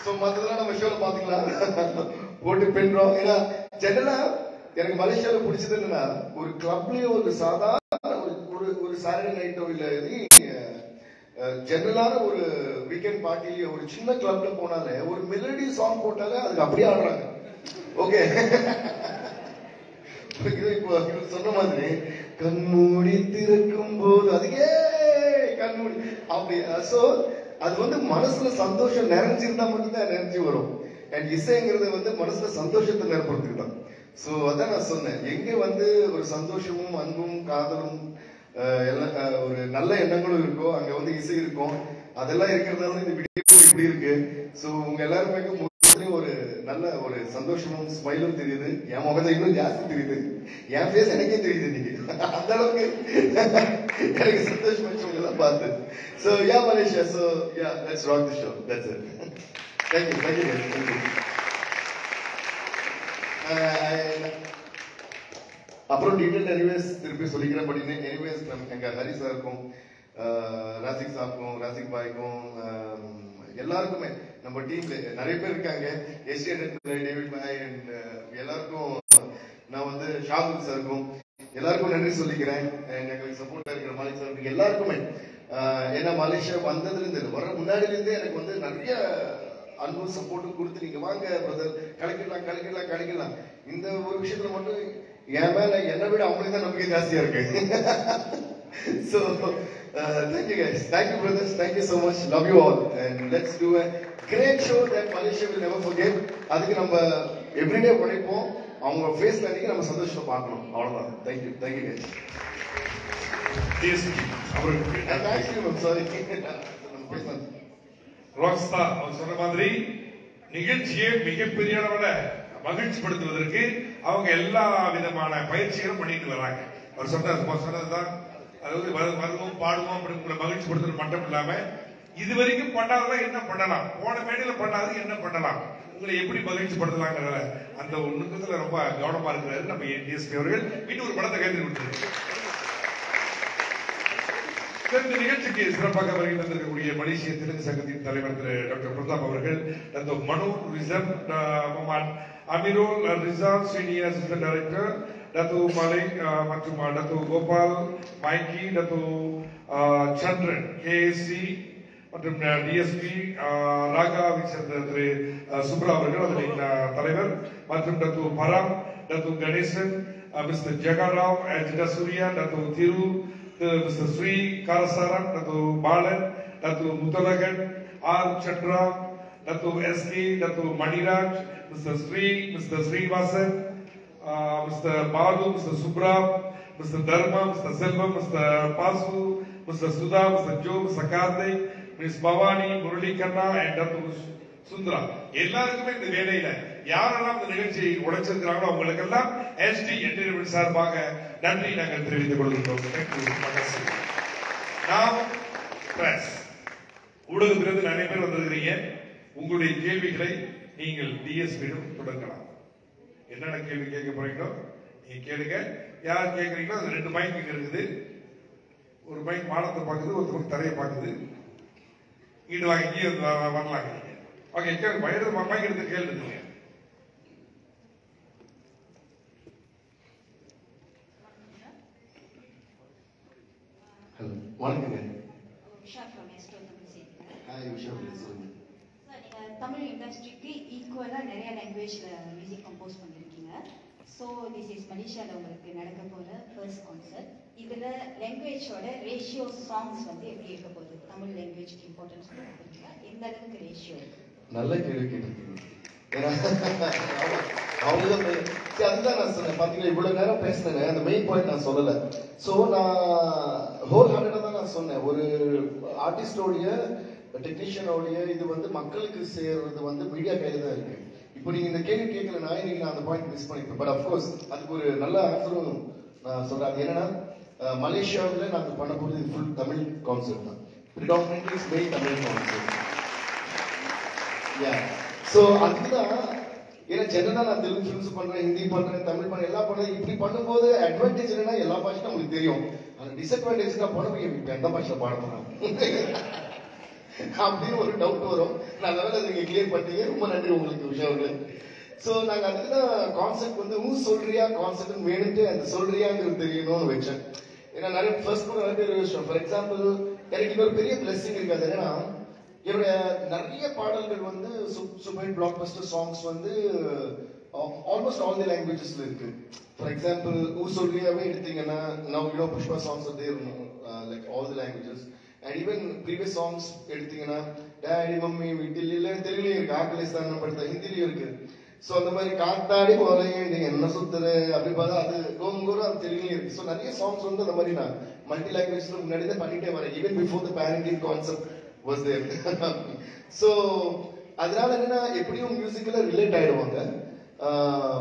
Speaker 5: சோ மற்றதெல்லாம் நம்ம ஷோவில் பாத்துக்கலாம் போட்டு பின்றோம் ஏன்னா ஜெனரலா எனக்கு மலேசியாவில் பிடிச்சது என்னன்னா ஒரு கிளப்லயோ ஒரு சாதாரண ஒரு ஒரு ஒரு சாட்டர்டே நைட்டோ இல்லை இது ஜெனரலான ஒரு வீக்கெண்ட் பார்ட்டிலயோ ஒரு சின்ன கிளப்ல போனாலே ஒரு மெலடி சாங் போட்டாலே அதுக்கு அப்படியே ஆடுறாங்க. ஓகே இது இப்போ இவர் சொன்ன மாதிரி கண்மூடி திறக்கும் போது அதுக்கே கண்மூடி. அப்படி ஸோ அது வந்து மனசுல சந்தோஷம் நிறைஞ்சிருந்தா மட்டும்தான் எனர்ஜி வரும். அண்ட் இசைங்கிறது வந்து மனசுல சந்தோஷத்தை நிரப்புறதுக்கு தான் சோ அதான் நான் சொன்னேன். எங்க வந்து ஒரு சந்தோஷமும் அன்பும் காதலும் எல்லாம் ஒரு நல்ல எண்ணங்களும் இருக்கோ அங்க வந்து இசை இருக்கும். அதெல்லாம் இருக்கிறதால இந்த வீடியோ இப்படி இருக்கு? சோ உங்க எல்லாருமே ஒரு நல்ல ஒரு சந்தோஷமும் ஸ்மைலும் தெரியுது. என் முகத்தை இன்னும் ஜாஸ்தி தெரியுது. என் ஃபேஸ் எனக்கே தெரியுது இன்னைக்கு. அந்த அளவுக்கு எனக்கு சந்தோஷம் எல்லாம் பார்த்து. So yeah Malaysia so yeah let's rock the show that's it thank you thank you அப்புறம் டீட்டெயில் எனிவேஸ் திருப்பி சொல்லிக்கிறேன் பட் எனிவேஸ் எங்க ஹரி சாருக்கும் uh, ராசிக் சாருக்கும் ராசிக் பாய்க்கும் um, எல்லாருக்குமே. நம்ம டீம்ல நிறைய பேர் இருக்காங்க. எஸ்டி டேவிட் uh, எல்லாருக்கும் நான் வந்து ஷாகுல் சாருக்கும் எல்லாருக்கும் நன்றி சொல்லிக்கிறேன். எங்களுக்கு சப்போர்ட்டா இருக்கிற மாலிக் சார் எல்லாருக்குமே. ஏன்னா மலேசியா வந்ததுல இருந்து வர முன்னாடில இருந்தே எனக்கு வந்து நிறைய அன்பும் சப்போர்ட்டும் கொடுத்து நீங்க வாங்க பிரதர் கலக்கிடலாம் கலக்கிடலாம் கிடைக்கலாம் இந்த ஒரு விஷயத்துல மட்டும் என் மேல என்னை விட அவங்களுக்கு தான் நம்பிக்கை ஜாஸ்தியா இருக்கு. So uh, thank you guys. Thank you brothers. Thank you so much. Love you all. And let's do a great show that Malaysia will never forget. அதுக்கு நம்ம எவ்ரிடே உழைப்போம். அவங்க ஃபேஸ் அன்னைக்கு நம்ம சந்தோஷத்தை பார்க்கணும். you. I'm sorry. பேசலாம்
Speaker 1: ராக்ஸ்டா அவர் சொன்ன மாதிரி நிகழ்ச்சியை மிகப்பெரிய அளவுல மகிழ்ச்சி படுத்துவதற்கு அவங்க எல்லா விதமான பயிற்சிகளும் பண்ணிட்டு வராங்க. அவர் சொன்னார் சொன்னதுதான். அதாவது வருவோம் பாடுவோம் அப்படி உங்களை மகிழ்ச்சி படுத்துறது மட்டும் இல்லாம இது வரைக்கும் என்ன பண்ணலாம்? போன மேடையில பண்ணாது என்ன பண்ணலாம்? உங்களை எப்படி மகிழ்ச்சி படுத்தலாங்கிற அந்த ஒரு ரொம்ப கவனமா இருக்கிறாரு நம்ம டிஎஸ்பி அவர்கள். இன்னும் ஒரு படத்தை கைது கொடுத்துருக்கு இந்த நிகழ்ச்சிக்கு சிறப்பாக வருகை தந்திருக்கக்கூடிய மலேசிய தெலுங்கு சங்கத்தின் தலைவர் திரு டாக்டர் பிரதாப் அவர்கள் அந்த மனு Rizan Mohamed Amirol Rizan senior director Dato Malik அஹ், மற்றும் டத்து கோபால் மைக்கி டத்து அஹ், சந்திரன் கேஎஸ்சி மற்றும் டிஎஸ்பி ராகாவை சேர்ந்த திரு அஹ், சுப்ரா அவர்கள் அதனின் அஹ், தலைவர் மற்றும் Datuk Param Datuk Ganesan mister Jegarao ஜிடா Surya Datuk திரு திரு mister Sri காரசாரம் Datuk Balan Datuk Muthalagan R சட்ரா Datuk SK Datuk Maniraj mister Sri mister Srivasan mister Balu mister Subra mister Dharma mister Selvam mister Basu mister Sudha mister Joe mister Karthik miss Bhavani Murali Kanna and Dato Sundara. எல்லாருக்குமே இந்த வேலையில யாரெல்லாம் இந்த நிகழ்ச்சியை உழைச்சிருக்கிறாங்களோ அவங்களுக்கெல்லாம் எஸ்டி என்டர்டைன்மெண்ட் சார்பாக நன்றி நாங்கள் தெரிவித்துக் கொள்கின்றோம். நாம் பிரஸ் ஊடகத்திலிருந்து நிறைய பேர் வந்திருக்கிறீங்க. உங்களுடைய கேள்விகளை நீங்கள் டிஎஸ்பியிடம் தொடங்கலாம். என்னென்ன கேள்வி கேட்க போறீங்களோ நீங்க கேளுங்க. யார் கேட்கறீங்களோ அது ரெண்டு மைக் இங்க இருக்குது. ஒரு மைக் வானத்தை பார்க்குது ஒரு பக்கம் தரையை பார்க்குது. இங்கிட்டு வாங்க வரலாங்க. ஓகே கேள்வி பயந்து மைக் எடுத்து கேளுங்க
Speaker 5: ஹலோ வணக்கங்க.
Speaker 6: தமிழ் இண்டஸ்ட்ரிக்கு ஈக்குவலாக நிறைய லாங்குவேஜில் மியூசிக் கம்போஸ் பண்ணியிருக்கீங்க ஸோ திஸ் இஸ் மலேசியாவில் உங்களுக்கு நடக்க போகிற ஃபர்ஸ்ட் கான்சர்ட் இதில் லாங்குவேஜோட ரேஷியோ சாங்ஸ் வந்து எப்படி இருக்க போகுது? தமிழ் லாங்குவேஜ்க்கு இம்பார்ட்டன்ஸ் கொடுக்குறீங்களா எந்த அளவுக்கு ரேஷியோ
Speaker 5: நல்ல கேள்வி கேட்டிருக்கீங்க. அவங்க தான் அதுதான் நான் சொன்னேன். பார்த்தீங்கன்னா இவ்வளவு நேரம் பேசினேன் அந்த மெயின் பாயிண்ட் நான் சொல்லலை. சோ நான் ஹோல் தான் நான் சொன்னேன். ஒரு ஆர்டிஸ்டோடைய டெக்னீஷியனோடைய இது வந்து மக்களுக்கு சேர்றது வந்து மீடியா கையில தான் இருக்கு. இப்போ நீங்க இந்த கேள்வி கேட்கலனா இன்னைக்கு நான் அந்த பாயிண்ட் மிஸ் பண்ணிப்பேன் பட் அஃப்கோர்ஸ் அதுக்கு ஒரு நல்ல ஆன்சரும் நான் சொல்றேன் அது என்னன்னா மலேசியாவில் மலேசியாவுல நாங்க பண்ண போறது ஃபுல் தமிழ் கான்செப்ட் தான். ப்ரிடாமினன்ட்லி மெய் தமிழ் கான்சர்ட் யா ஸோ அதுதான் ஏன்னா ஜெனரலா நான் தெலுங்கு ஃபிலிம்ஸ் பண்ணுறேன் ஹிந்தி பண்ணுறேன் தமிழ் பண்ணுறேன் எல்லாம் பண்ணுறேன் இப்படி பண்ணும்போது அட்வான்டேஜ் என்னன்னா எல்லா பாஷையும் உங்களுக்கு தெரியும். அந்த டிஸ்அட்வான்டேஜ் நான் பண்ண முடியும் இப்போ எந்த பாஷையில் பாட போறேன்? அப்படின்னு ஒரு டவுட் வரும். நான் வேலை நீங்க கிளியர் பண்ணீங்க ரொம்ப நன்றி உங்களுக்கு விஷயம் ஸோ நாங்கள் அதுக்கு தான் கான்செப்ட் வந்து ஊ சொல்றியா? கான்செப்ட் வேணுட்டு அந்த சொல்றியாங்கிறது தெரியணும்னு வச்சேன். ஏன்னா நிறைய ஃபர்ஸ்ட் கூட நிறைய பேர் விஷயம் ஃபார் எக்ஸாம்பிள் எனக்கு ஒரு பெரிய பிளெஸிங் இருக்காது ஏன்னா என்னன்னா என்னுடைய நிறைய பாடல்கள் வந்து சூப்பர் பிளாக் பஸ்டர் சாங்ஸ் வந்து ஆல்மோஸ்ட் ஆல் தி லாங்குவேஜஸ்ல இருக்கு. ஃபார் எக்ஸாம்பிள் ஊ சொல்றியாவே எடுத்தீங்கன்னா நான் you know Pushpa songs there like all the languages and even previous songs எடுத்தீங்கன்னா டேடி மம்மி வீட்டில் இல்ல தெலுங்குலயும் இருக்கு ஆக்கலிஸ்தான் படுத்த ஹிந்திலையும் இருக்கு. ஸோ அந்த மாதிரி காத்தாடி போறேன் என்ன சுத்துற அப்படி பார்த்தா அது கோங்கூரம் அது தெலுங்குலயும் இருக்கு. ஸோ நிறைய சாங்ஸ் வந்து அந்த மாதிரி நான் மல்டி லாங்குவேஜ்ல முன்னாடி தான் பண்ணிட்டே வரேன். Even before the parenting concept was there so அதனால என்னன்னா எப்படியும் மியூசிக்கில் ரிலேட் ஆயிடுவாங்க.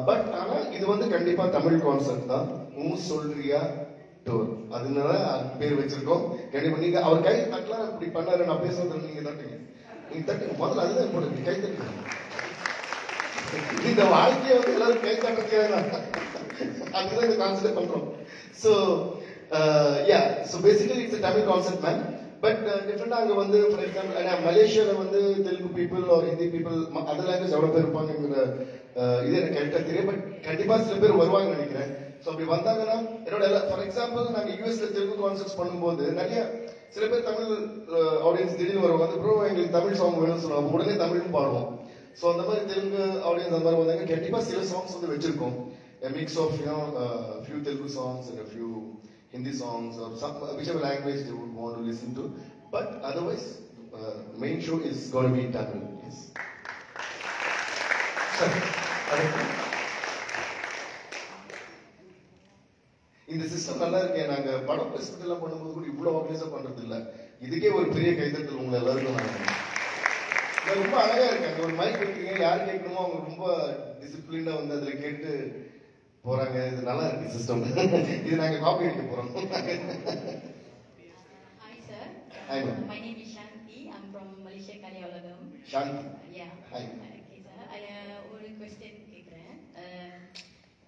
Speaker 5: பட் ஆனால் இது வந்து கண்டிப்பாக தமிழ் கான்செப்ட் தான். ஊ சொல்றியா? டோர் அதனால அது பேர் வச்சிருக்கோம். கண்டிப்பா நீங்க அவர் கை தட்டலாம் இப்படி பண்ணாரு நான் பேசுறது நீங்க தட்டுங்க. நீங்க தட்டுங்க. முதல்ல அதுதான் important. கை தட்டுங்க. இந்த வாழ்க்கையை வந்து எல்லாரும் கை தட்டுறதுக்காக தான். அதுதான் இந்த கான்செப்ட் பண்றோம். So yeah so basically it's Tamil concept ma'am but டிஃப்ரெண்டா அங்க வந்து ஃபார் எக்ஸாம்பிள் மலேசியால வந்து Telugu people or Hindi people other language எவ்வளவு பேர் இருப்பாங்கிற uh, இது எனக்கு கரெக்டா தெரியும். பட் கண்டிப்பா சில பேர் வருவாங்கன்னு நினைக்கிறேன். ஸோ அப்படி வந்தாங்கன்னா என்னோட ஃபார் எக்ஸாம்பிள் நாங்கள் யூஎஸ்ல தெலுங்கு கான்சர்ட்ஸ் பண்ணும்போது நிறைய சில பேர் தமிழ் ஆடியன்ஸ் திடீர்னு வருவாங்க. வந்து ப்ரோ எங்களுக்கு தமிழ் சாங் வேணும்னு சொல்லுவாங்க உடனே தமிழும் பாடுவோம். ஸோ அந்த மாதிரி தெலுங்கு ஆடியன்ஸ் அந்த மாதிரி வந்தாங்க கண்டிப்பாக சில சாங்ஸ் வந்து வச்சிருக்கோம். Mix of of few Telugu songs and few Hindi songs a few language songs or some but otherwise main show is to listen to. But going to be Tamil. Yes. இந்த சிஸ்டம் நல்லா இருக்கே நாங்க படம் பிரசன்ட் எல்லாம் பண்ணும்போது கூட இவ்வளவு ஆர்கனைஸா பண்றது இல்ல இதுக்கே ஒரு பெரிய கைதட்டல் உங்க எல்லாருக்கும் நான் ரொம்ப அழகா இருக்கு அங்க ஒரு மைக் வைக்கிறீங்க யார் கேட்கணுமோ அவங்க ரொம்ப டிசிப்ளினா வந்து அதுல கேட்டு போறாங்க இது நல்லா இருக்கு சிஸ்டம் இது நாங்க காப்பி அடிக்க போறோம்
Speaker 7: Hi, sir.
Speaker 5: Hi, ma'am.
Speaker 7: My name is Shanti. I'm from Malaysia, Kaliaulagam.
Speaker 5: Shanthi
Speaker 7: Yeah.
Speaker 5: Hi.
Speaker 7: Okay, sir. I, uh, ஒரு கொஸ்டின் கேட்குறேன்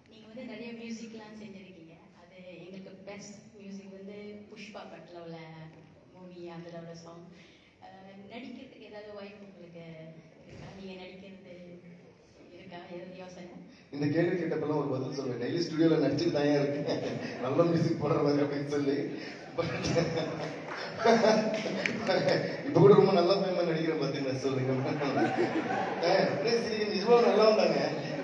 Speaker 7: நீங்க வந்து நிறைய மியூசிக்லாம் செஞ்சிருக்கீங்க அது எங்களுக்கு பெஸ்ட் மியூசிக் வந்து புஷ்பா உள்ள மூவி அதில் உள்ள சாங் நடிக்கிறதுக்கு ஏதாவது வாய்ப்பு உங்களுக்கு இருக்கா? நீங்கள் நடிக்கிறது இருக்கா? ஏதாவது யோசனை?
Speaker 5: இந்த கேள்வி கேட்டப்பெல்லாம் ஒரு பதில் சொல்லுவேன். டெய்லி ஸ்டுடியோல நடிச்சுட்டு தான் இருக்கேன்? நல்ல மியூசிக் போடுற மாதிரி அப்படின்னு சொல்லி. But இப்ப கூட ரொம்ப நல்லா பயமா நடிக்கிறேன் பாத்தீங்களா? சொல்லுங்க. ஏய், நல்லா வந்தாங்க.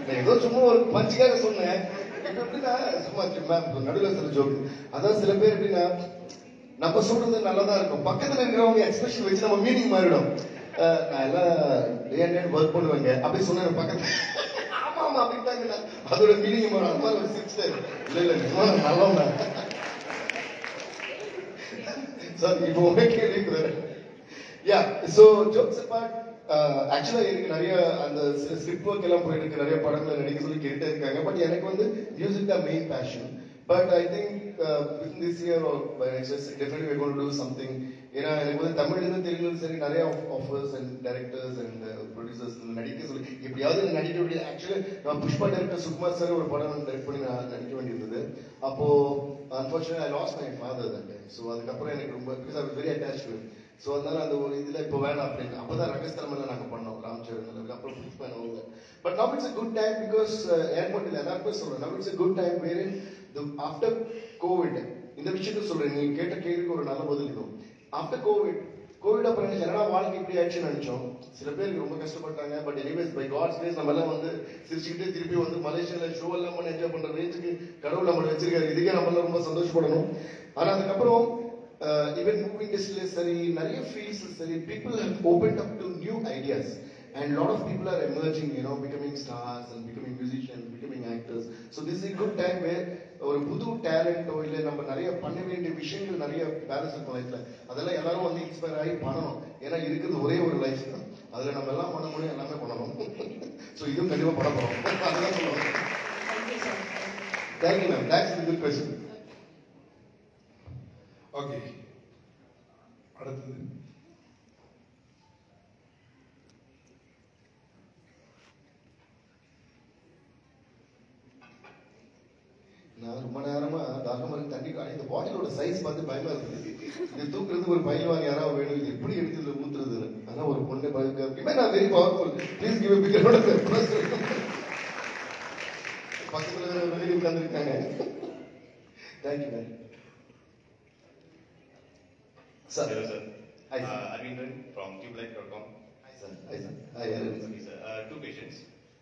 Speaker 5: நான் ஏதோ சும்மா ஒரு பஞ்சுக்காக சொன்னேன். இப்ப எப்படின்னா சும்மா சும்மா நடுவில் சில ஜோக்கு அதான் சில பேர் எப்படின்னா நம்ம சொல்றது நல்லதா இருக்கும். பக்கத்துல இருக்கிறவங்க எக்ஸ்பிரஷன் வச்சு நம்ம மீனிங் மாறிடும். நான் எல்லாம் டே அண்ட் ஒர்க் பண்ணுவேங்க. அப்படி சொன்னேன் பக்கத்துல ஆமா ஆமா அப்படின்ட்டாங்க அதோட மீனிங் மாறும் அது மாதிரி ஒரு இல்ல இல்ல நிஜமா நான் சார் இப்போ உங்க கேள்வி யா சோ ஜோக்ஸ் பார்ட் ஆக்சுவலா எனக்கு நிறைய அந்த ஸ்கிரிப்ட் ஒர்க் எல்லாம் போயிட்டு இருக்கு. நிறைய படங்கள் நடிக்க சொல்லி கேட்டு இருக்காங்க. பட் எனக்கு வந்து மியூசிக் தான் main passion but I think uh, this year year or by next year, ஏன்னா எனக்கு வந்து தமிழ்லேருந்து தெலுங்குல சரி நிறைய offers and directors and producers நடிக்க சொல்லி எப்படியாவது நடிக்க வேண்டியது ஆக்சுவலி நான் புஷ்பா டைரக்டர் சுகுமார் சார் ஒரு படம் டைரக்ட் பண்ணி நான் நடிக்க வேண்டியிருந்தது. அப்போ unfortunate I lost my father that time so அதுக்கப்புறம் எனக்கு ரொம்ப because I very attach to so அதனால அந்த ஒரு இதில் இப்போ வேணாம் அப்படின்னு. அப்போ தான் ரகஸ்தலமெல்லாம் நாங்கள் பண்ணோம் ராம்ச்சரன் அப்புறம் புஷ்பா அவங்க but now it's a good time because airport இல்லை எல்லாருமே சொல்கிறேன் now it's a good time வேறு ஆஃப்டர் கோவிட் இந்த விஷயத்த சொல்றேன். நீங்க கேட்ட கேள்விக்கு ஒரு நல்ல பதில் இருக்கும் ஆஃப்டர் கோவிட் கோவிட் அப்புறம் என்ன? என்னடா வாழ்க்கை இப்படி ஆயிடுச்சுன்னு நினைச்சோம். சில பேருக்கு ரொம்ப கஷ்டப்பட்டாங்க. But anyways by God's grace நம்ம எல்லாம் வந்து சிரிச்சுக்கிட்டே திருப்பி வந்து மலேசியால ஷோ எல்லாம் பண்ணி என்ஜாய் பண்ற ரேஞ்சுக்கு கடவுள் நம்மளை வச்சிருக்காரு. இதுக்கே நம்ம எல்லாம் ரொம்ப சந்தோஷப்படணும். ஆனா அதுக்கப்புறம் ஈவன் மூவி இண்டஸ்ட்ரியில சரி நிறைய ஃபீல்ட்ஸ் சரி people have open up to new ideas and lot lot of people are emerging, you know, becoming stars and becoming musicians, becoming actors. So this is a good time where ஒரு புது டேலண்டோ இல்லை நம்ம நிறைய பண்ண வேண்டிய விஷயங்கள் நிறைய பேலன்ஸ் இருக்கும் லைஃப்ல அதெல்லாம் எல்லாரும் வந்து இன்ஸ்பயர் ஆகி பண்ணணும். ஏன்னா இருக்கிறது ஒரே ஒரு லைஃப் தான். அதுல நம்ம எல்லாம் பண்ண முடியும் எல்லாமே பண்ணணும். ஸோ இதுவும் கண்டிப்பா பண்ண போறோம். அதுதான் சொல்லுவோம் thank you ma'am thanks good question
Speaker 1: okay அடுத்தது.
Speaker 5: நான் ரொம்ப நேரமா தாகமா இருக்கு தண்ணி இந்த பாட்டிலோட சைஸ் பார்த்து பயமா இருக்குது இது தூக்குறது ஒரு பயில்வான் யாராவது வேணும் இது எப்படி எடுத்து இதுல ஊத்துறது ஆனா ஒரு பொண்ணு பயங்க நான் very powerful please give figure பக்கத்துல வேற வெளியே உட்கார்ந்துருக்காங்க thank you ma'am sir
Speaker 8: Hello, sir.
Speaker 5: Hi, sir.
Speaker 8: Uh, Arvindan from tubelight.com.
Speaker 5: Hi sir hi sir
Speaker 8: hi sir. Uh, two questions.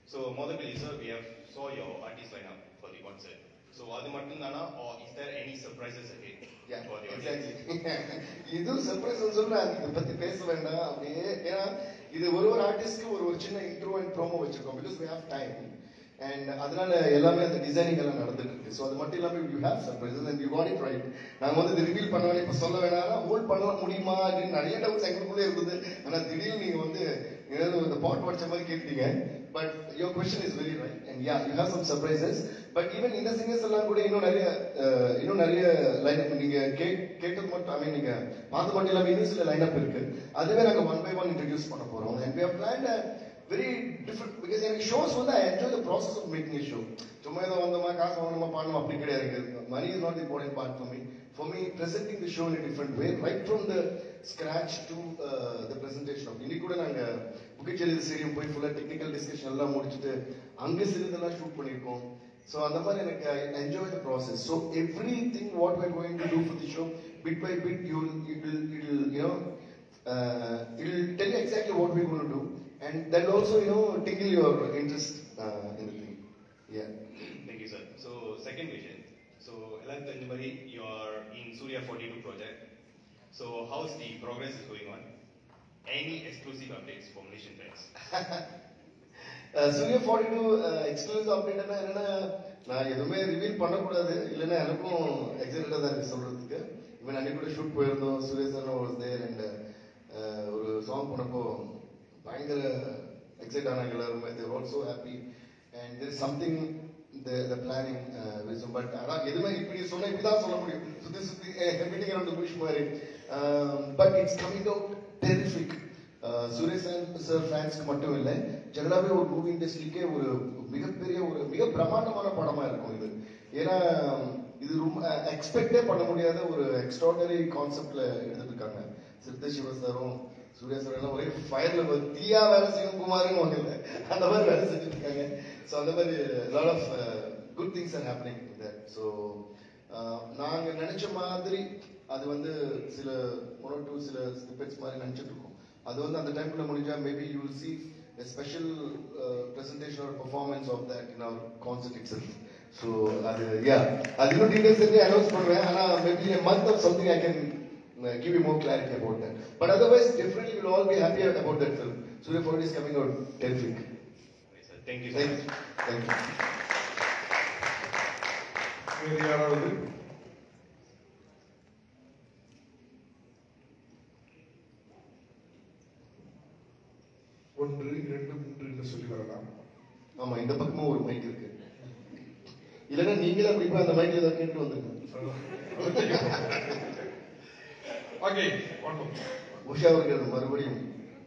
Speaker 8: So, Modakali, sir, we have saw your artist lineup for the concert. So, அது மட்டும் தானா or is there any surprises ahead
Speaker 5: Yeah,
Speaker 8: for the audience?
Speaker 5: exactly. இது சர்ப்ரைஸ் சொல்றேன். இதை பத்தி பேச வேண்டாம். அப்படியே ஏன்னா இது ஒரு ஒரு ஆர்டிஸ்ட்க்கு ஒரு ஒரு சின்ன இன்ட்ரோ அண்ட் ப்ரோமோ வச்சிருக்கோம். Because we have time and அதனால எல்லாமே அந்த டிசைனிங் எல்லாம் நடந்துட்டு இருக்கு. ஸோ அது மட்டும் இல்லாம you have surprises and you got it right நாங்க வந்து இது ரிவீல் பண்ண வேணாம் இப்ப சொல்ல வேணாம். ஹோல்ட் பண்ண முடியுமா? அப்படின்னு நிறைய டவுட்ஸ் எங்களுக்குள்ளே இருந்தது ஆனா திடீர்னு நீங்க வந்து ஏதாவது இந்த பாட் வச்ச மாதிரி கேட்டீங்க but your question is very right and yeah you have some surprises but even இந்த சிங்கர்ஸ் எல்லாம் கூட இன்னும் நிறைய இன்னும் நிறைய லைன் நீங்க கேட்டது மட்டும் ஐ மீன் நீங்க பார்த்து மட்டும் இல்லாம இன்னும் சில லைன் இருக்கு. அதுவே நாங்க ஒன் பை ஒன் இன்ட்ரடியூஸ் பண்ண போறோம். And we have very different because எனக்கு ஷோஸ் வந்து I enjoy the process of making a show சும்மா ஏதோ வந்தோமா காசு வாங்கணுமா பாடணும் அப்படி கிடையாது. Money is not important part for me for me presenting the show in different way right from the scratch to the presentation of இன்னைக்கு கூட நாங்கள் புக்கிச்சேரி ஸ்டேடியம் போய் ஃபுல்லாக டெக்னிக்கல் டிஸ்கஷன் எல்லாம் முடிச்சுட்டு அங்கே சிறிதெல்லாம் ஷூட் பண்ணியிருக்கோம். ஸோ அந்த மாதிரி எனக்கு I enjoy the process so everything what we're going to do for the show bit by bit you will it will it will you know uh, it will tell you exactly what we're going to do and that will also you know tingle your interest uh, in the thing yeah
Speaker 8: Thank you, sir. So, second question. So, எல்லாருக்கும் தெரிஞ்ச மாதிரி you are in Surya 42 project. So, how's the progress is going on? Any exclusive updates from Nation Friends?
Speaker 5: Suriya forty two exclusive அப்டேட்னா என்னன்னா நான் எதுவுமே ரிவீல் பண்ணக்கூடாது. இல்லைன்னா எனக்கும் எக்ஸைட்டடாக தான் இருக்கு சொல்றதுக்கு. இவன் அன்னைக்கு கூட ஷூட் போயிருந்தோம். சுரேஷ் ஒரு தேர் அண்ட் ஒரு சாங் பண்ணப்போ பயங்கர எக்ஸைட் ஆனாங்க எல்லாருமே. They're also happy and there something the planning wise but ஆனால் எதுவுமே இப்படி சொன்னால் இப்படி தான் சொல்ல முடியும். சுத்தி சுற்றி மீட்டிங் அரௌண்ட் புஷ் மாதிரி but it's coming out terrific Suresh sir ஃபேன்ஸ்க்கு மட்டும் இல்லை ஜெனரலாகவே ஒரு மூவி இண்டஸ்ட்ரிக்கே ஒரு மிகப்பெரிய ஒரு மிக பிரமாண்டமான படமாக இருக்கும் இது. ஏன்னா இது ரொம்ப எக்ஸ்பெக்டே பண்ண முடியாத ஒரு எக்ஸ்ட்ராடனரி கான்செப்டில் எடுத்துருக்காங்க. சித்த சிவ சாரும் சூர்யா சார் எல்லாம் ஒரே ஃபயரில் தீயா வேலை செய்யும் குமாருன்னு ஒன்று இல்லை. அந்த மாதிரி வேலை செஞ்சுருக்காங்க ஸோ அந்த மாதிரி lot of good things are happening that so நாங்கள் நினச்ச மாதிரி அது வந்து சில ஒன் டூ சில ஸ்டிப்பெட்ஸ் மாதிரி நினச்சிட்டு இருக்கோம் அது வந்து அந்த டைம்ல முடிஞ்சா maybe you will see a special uh, presentation or performance of that in our concert itself. So, அது yeah, அது இன்னும் டீடைல்ஸ் தெரிஞ்சு அனௌன்ஸ் பண்ணுவேன் ஆனா maybe a month of something I can uh, give you more clarity about that. But otherwise, definitely we'll all be happy about that film. Surya Ford is coming out terrific.
Speaker 8: Right, sir. Thank you so
Speaker 5: Thank
Speaker 8: much.
Speaker 5: you. Thank you.
Speaker 1: வேறு யாராவது ஒன்று இரண்டு மூன்று என்று சொல்லி வரலாம்.
Speaker 5: ஆமா இந்த பக்கமும் ஒரு மைக் இருக்கு. இல்லைன்னா நீங்களே அப்படி போய் அந்த மைக்கில் ஏதாவது கேட்டு வந்துருங்க. உஷா அவர்கள் மறுபடியும்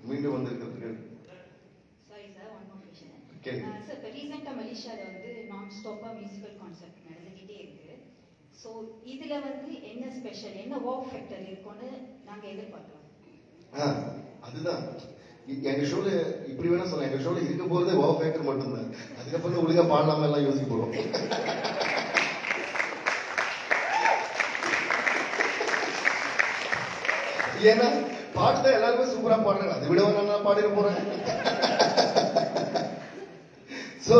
Speaker 5: மீண்டும் வந்திருக்கிறதுக்கு.
Speaker 6: சாரி இப்போ ரீசெண்டாக மலேசியாவில் வந்து நான் ஸ்டாப்பாக மியூசிக்கல் கான்சர்ட் நடந்துக்கிட்டே இருக்கு. ஸோ இதில் வந்து என்ன ஸ்பெஷல் என்ன வாக் ஃபேக்டர் இருக்கும்னு நாங்கள் எதிர்பார்க்கலாம்
Speaker 5: ஆ, அதுதான். இ- எங்க ஷோல இப்படி வேணா சொல்லலாம். எங்க ஷோல இருக்க போறதே வா ஃபேக்டர் மட்டும்தான். அதுக்கப்புறம் ஒழுங்கா பாடலாம எல்லாம் யோசிக்க போறோம். ஏன்னா பாட்டு தான் எல்லாருமே சூப்பரா பாடுறாங்க. அதை விட நல்லா பாடிட போறேன். So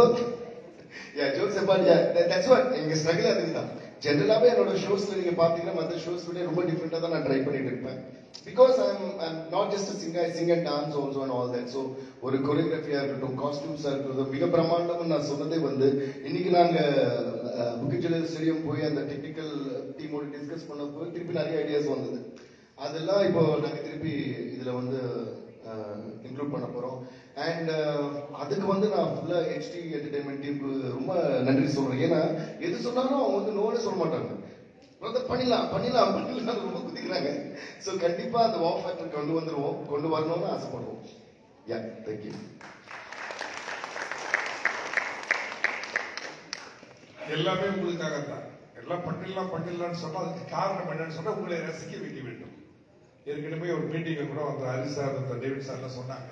Speaker 5: yeah jokes apart yeah that's what எங்க ஸ்ட்ரகிள் அதுதான் ஜென்ரலாகவே என்னோட ஷோஸ்ல நீங்க பாத்தீங்கன்னா மற்ற ஷோஸ் விட ரொம்ப டிஃப்ரெண்ட்டாக தான் நான் ட்ரை பண்ணிட்டு இருப்பேன். Because I am not just singer sing and dance also and all that so ஒரு கொரியோகிராஃபியா இருக்கட்டும் காஸ்டியூம்ஸா இருக்கட்டும் மிக பிரமாண்டம்னு நான் சொன்னதே வந்து இன்னைக்கு நாங்க புக்கிச்சல ஸ்டேடியம் போய் அந்த டெக்னிக்கல் டீமோட டிஸ்கஸ் பண்ணப்போ திருப்பி நிறைய ஐடியாஸ் வந்தது. அதெல்லாம் இப்போ நாங்கள் திருப்பி இதுல வந்து இன்க்ளூட் பண்ண போறோம். அண்ட் uh, அதுக்கு வந்து நான் ஃபுல்லா ஹெச்டி என்டர்டைன்மெண்ட் டீமுக்கு ரொம்ப நன்றி சொல்றேன். ஏன்னா எது சொன்னாலும் அவங்க வந்து நோன்னு சொல்ல மாட்டாங்க. பண்ணிடலாம் பண்ணிடலாம் பண்ணிடலாம் ரொம்ப குதிக்கிறாங்க. ஸோ கண்டிப்பா அந்த வாஃப் ஃபேக்டர் கொண்டு வந்துருவோம். கொண்டு வரணும்னு ஆசைப்படுவோம். யா தேங்க்யூ
Speaker 1: எல்லாமே உங்களுக்காக தான் எல்லாம் பண்ணிடலாம் பண்ணிடலாம்னு சொன்னா அதுக்கு காரணம் என்னன்னு சொன்னா உங்களை ரசிக்க வைக்க வேண்டும். ஏற்கனவே ஒரு மீட்டிங்ல கூட வந்து ஹரி சார் அந்த டேவிட் சார்லாம் சொன்னாங்க.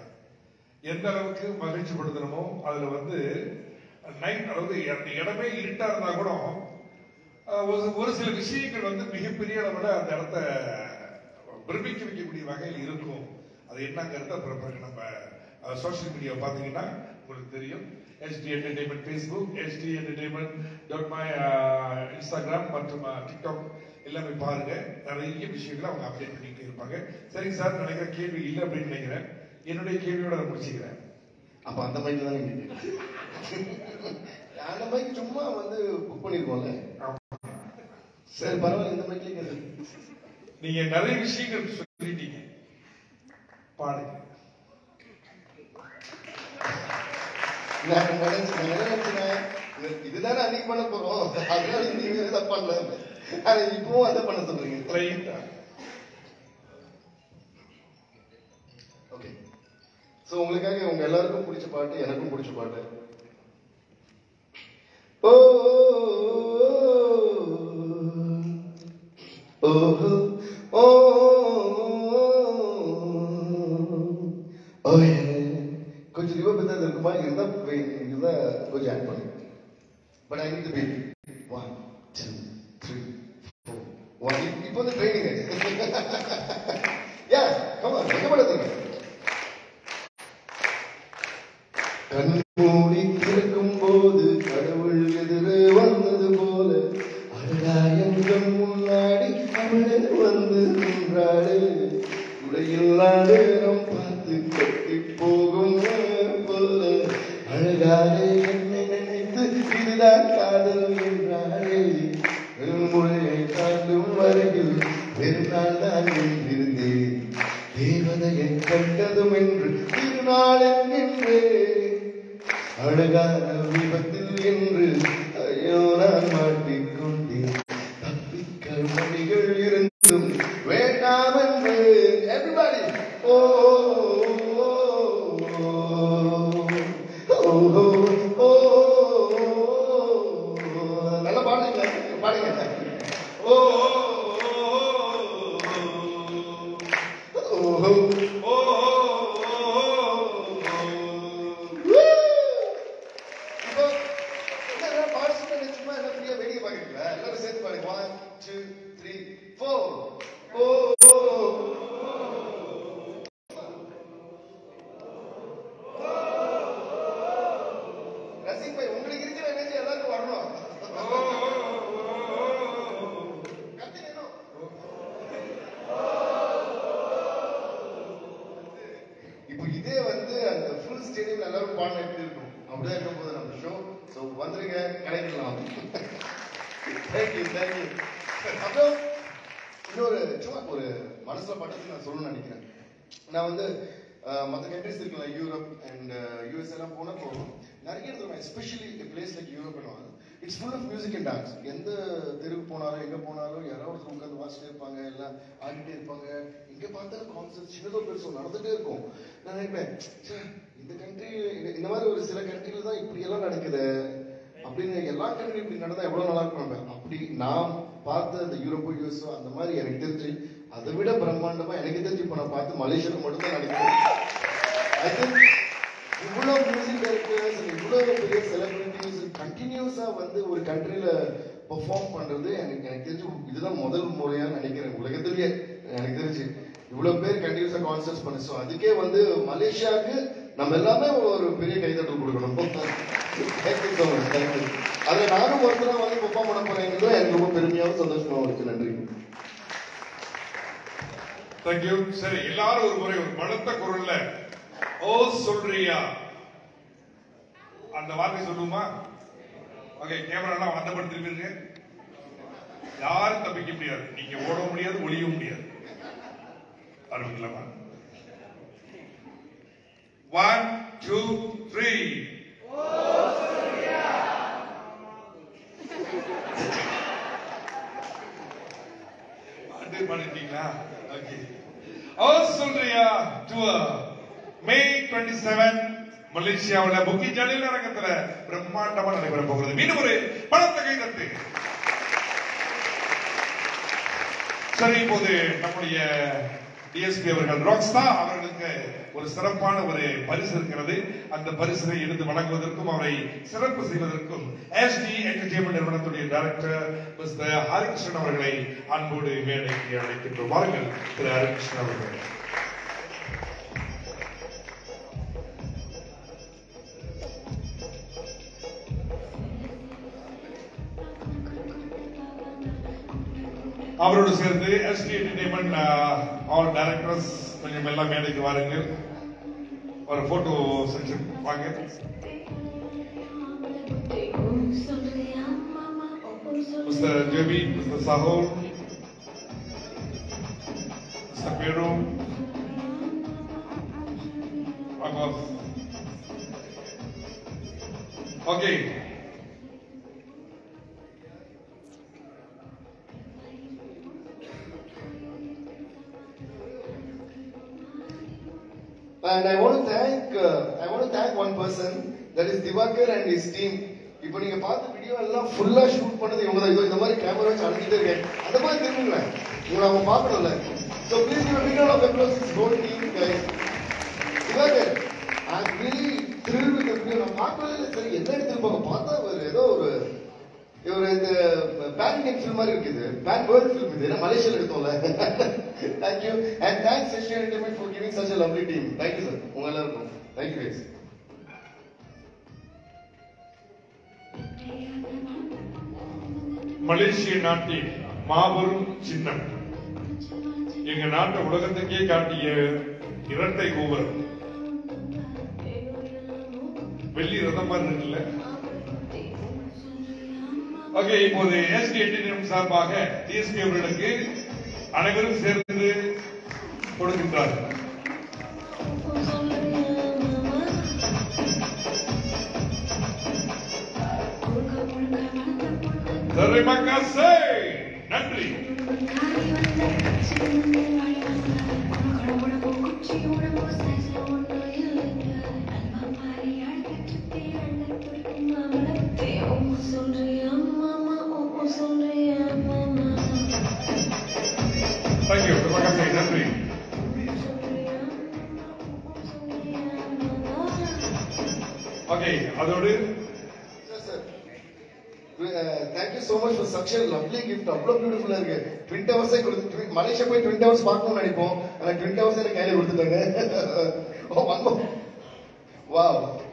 Speaker 1: எந்த அளவுக்கு மகிழ்ச்சி படுத்தணுமோ அதுல வந்து நைட் அதாவது அந்த இடமே இருட்டா இருந்தா கூட ஒரு ஒரு சில விஷயங்கள் வந்து மிகப்பெரிய அளவில் அந்த இடத்த பிரமிக்க வைக்கக்கூடிய வகையில் இருக்கும். அது என்னங்கிறத அப்புறம் பிறகு நம்ம சோஷியல் மீடியா பார்த்தீங்கன்னா உங்களுக்கு தெரியும். HD entertainment Facebook HD entertainment dot my Instagram மற்றும் டிக்டாக் எல்லாமே பாருங்க. நிறைய விஷயங்களை அவங்க அப்டேட் பண்ணிட்டு இருப்பாங்க. சரிங்க சார் நினைக்கிற கேள்வி இல்லை அப்படின்னு நினைக்கிறேன். என்னுடைய கேள்வியோட நான் முடிச்சுக்கிறேன்.
Speaker 5: அப்ப அந்த மைக்கு தான் நீங்க அந்த மைக் சும்மா வந்து புக் பண்ணிருக்கோம்ல. சரி பரவாயில்ல இந்த மைக்லயே கேளு.
Speaker 1: நீங்க நிறைய விஷயங்கள் சொல்லிட்டீங்க. பாடுங்க.
Speaker 5: நான் நினைச்சேன் நான் என்ன நினைச்சேன் இதுதானே அன்னைக்கு பண்ண போறோம். அதனால நீங்க பண்ணல. ஆனா இப்பவும் அதை பண்ண சொல்றீங்க. ஸோ உங்களுக்காக உங்க எல்லாருக்கும் பிடிச்ச பாட்டு எனக்கும் பிடிச்ச பாட்டு. ஓ ஓ ஓ ஓ கொஞ்சம் ரிவர்ப் ஏதாவது இருக்குமா? இருந்தா இருந்தா கொஞ்சம் ஆட் பண்ணு. But I need the beat one two three four one இப்போ வந்து ட்ரெயின் பார்த்த அந்த யூரோப்போ யூஎஸ்ஓ அந்த மாதிரி எனக்கு தெரிஞ்சு அதை விட பிரம்மாண்டமா எனக்கு தெரிஞ்சு இப்போ நான் பார்த்து மலேசியால மட்டும்தான் நினைக்கிறேன் ஐ திங்க் இவ்வளோ மியூசிக் டைரக்டர்ஸ் இவ்வளோ பெரிய செலிபிரிட்டிஸ் கண்டினியூஸா வந்து ஒரு கண்ட்ரியில் பெர்ஃபார்ம் பண்றது எனக்கு எனக்கு தெரிஞ்சு இதுதான் முதல் முறையாக நினைக்கிறேன் உலகத்திலேயே எனக்கு தெரிஞ்சு இவ்வளோ பேர் கண்டினியூஸா கான்சர்ட்ஸ் பண்ணி ஸோ அதுக்கே வந்து மலேசியாவுக்கு நம்ம எல்லாமே ஒரு பெரிய கைதட்டல் கொடுக்கணும். தேங்க்யூ அதுல நானும் ஒருத்தரா வந்து பெர்ஃபார்ம் பண்ண போறேங்கிறது எனக்கு ரொம்ப பெருமையாவும் சந்தோஷமாவும் இருக்கு நன்றி
Speaker 1: தேங்க்யூ சரி எல்லாரும் ஒரு முறை ஒரு பலத்த குரல்ல ஓ சொல்றியா? அந்த வார்த்தை சொல்லுமா ஓகே கேமரா அந்த படம் யாரும் தப்பிக்க முடியாது. நீங்க ஓட முடியாது ஒளிய முடியாது. ஆரம்பிக்கலாமா ஒன் டூ த்ரீ பாட்டு ஓகே ஓ சொல்றியா? டூர் மே டுவெண்ட்டி செவன் மலேசியாவுல புக்கி ஜலில் அரங்கத்துல பிரம்மாண்டமா நடைபெற போகிறது. மீண்டும் ஒரு பலத்த கைதட்டு சரி இப்போது நம்முடைய டிஎஸ்பி அவர்கள் ரோக்ஸ்தா அவர்களுக்கு ஒரு சிறப்பான ஒரு பரிசு இருக்கிறது. அந்த பரிசினை எடுத்து வழங்குவதற்கும் அவரை சிறப்பு செய்வதற்கும் எஸ்டி என்டர்டைன்மெண்ட் நிறுவனத்துடைய டைரக்டர் மிஸ்டர் ஹரிகிருஷ்ணன் அவர்களை அன்போடு மேடைக்கு அழைக்கின்றோம் வாருங்கள் திரு ஹரிகிருஷ்ணன் அவர்கள். அவரோடு சேர்ந்து எஸ்டி என்டர்டைன்மெண்ட் ஆல் டைரக்டர்ஸ் கொஞ்சம் எல்லாம் மேடைக்கு வாருங்கள். ஒரு போட்டோ செக்ஷன் வாங்க. மிஸ்டர் ஜெபி மிஸ்டர் சஹோல் மிஸ்டர் பேரு okay
Speaker 5: And I want to thank, uh, I want to thank one person, that is Divakar and his team. இப்போ நீங்க பார்த்த வீடியோ எல்லாம் ஃபுல்லா ஷூட் பண்ணது இவங்க தான். இந்த மாதிரி கேமரா வச்சு அழைச்சிட்டு இருக்கேன். அந்த மாதிரி திரும்புங்களேன் உங்களை அவங்க பார்க்கணும்ல. So please you big of applause is whole team guys Diwakar I am really thrill with video நான் பார்க்கவே இல்லை. சரி என்ன எடுத்திருப்பாங்க பார்த்தா ஒரு ஏதோ ஒரு இவர் இந்த பேன் இண்டியன் ஃபில்ம் மாதிரி இருக்குது பேன் வேர்ல்ட் ஃபில்ம் இது. ஏன்னா மலேசியால எடுத்தோம்ல. Thank you. And thanks, Asian Entertainment, for giving such a lovely team. Thank you, sir. உங்க Thank you, guys.
Speaker 1: மலேசிய நாட்டின் மாபெரும் சின்னம் எங்க நாட்டை உலகத்துக்கே காட்டிய இரட்டை கோபுரம் வெள்ளி ரதம் மாதிரி இருக்குல்ல ஓகே இப்போது எஸ்டி என்டர்டைன்மெண்ட் சார்பாக டிஎஸ்பி அவர்களுக்கு அனைவரும் சேர்ந்து கொடுக்கின்றார்கள் Terima kasih. நன்றி தேங்க்யூ terima kasih நன்றி ஓகே அதோடு
Speaker 5: thank you so much for such a lovely gift. அவ்வளவு பியூட்டிஃபுல்லா இருக்கு. ட்வின் டவர்ஸே கொடுத்து மலேசியா போய் ட்வின் டவர்ஸ் பார்க்கணும்னு நினைப்போம். ஆனா ட்வின் டவர்ஸ் எனக்கு கையில கொடுத்துட்டாங்க. வாவ்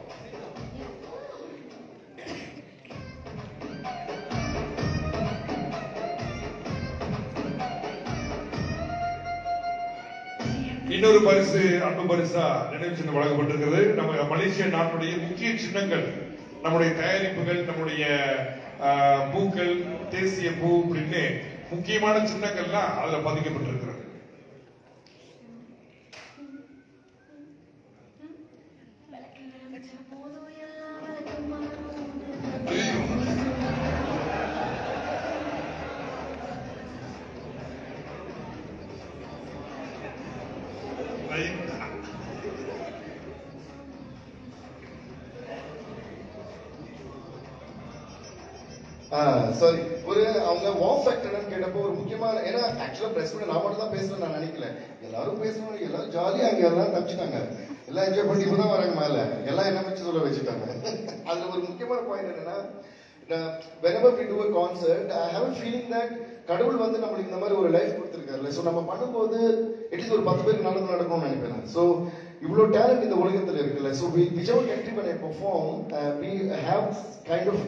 Speaker 1: இன்னொரு பரிசு அன்பு பரிசா நினைவு சின்னம் வழங்கப்பட்டிருக்கிறது. நம்ம மலேசிய நாட்டுடைய முக்கிய சின்னங்கள் நம்முடைய தயாரிப்புகள் நம்முடைய பூக்கள் தேசிய பூ அப்படின்னு முக்கியமான சின்னங்கள்லாம் அதுல பதிக்கப்பட்டிருக்கிறது.
Speaker 5: பிரஸ் மீட் நான் மட்டும் தான் பேசுறேன் நான் நினைக்கல. எல்லாரும் பேசணும் எல்லாரும் ஜாலியாக அங்கே எல்லாம் தப்பிச்சிட்டாங்க. எல்லாம் என்ஜாய் பண்ணி இப்பதான் வராங்க மேலே. எல்லாம் என்ன வச்சு சொல்ல வச்சுட்டாங்க? அதில் ஒரு முக்கியமான பாயிண்ட் என்னன்னா whenever we do a concert i have a feeling that கடவுள் வந்து நம்மளுக்கு இந்த மாதிரி ஒரு லைஃப் கொடுத்துருக்காருல்ல. ஸோ நம்ம பண்ணும்போது எட்லீஸ்ட் ஒரு பத்து பேருக்கு நல்லது நடக்கணும்னு நினைப்பேன் ஸோ இவ்வளோ டேலண்ட் இந்த உலகத்தில் இருக்குல்ல. ஸோ வி விஜய் கண்ட்ரி பண்ணி perform be have kind of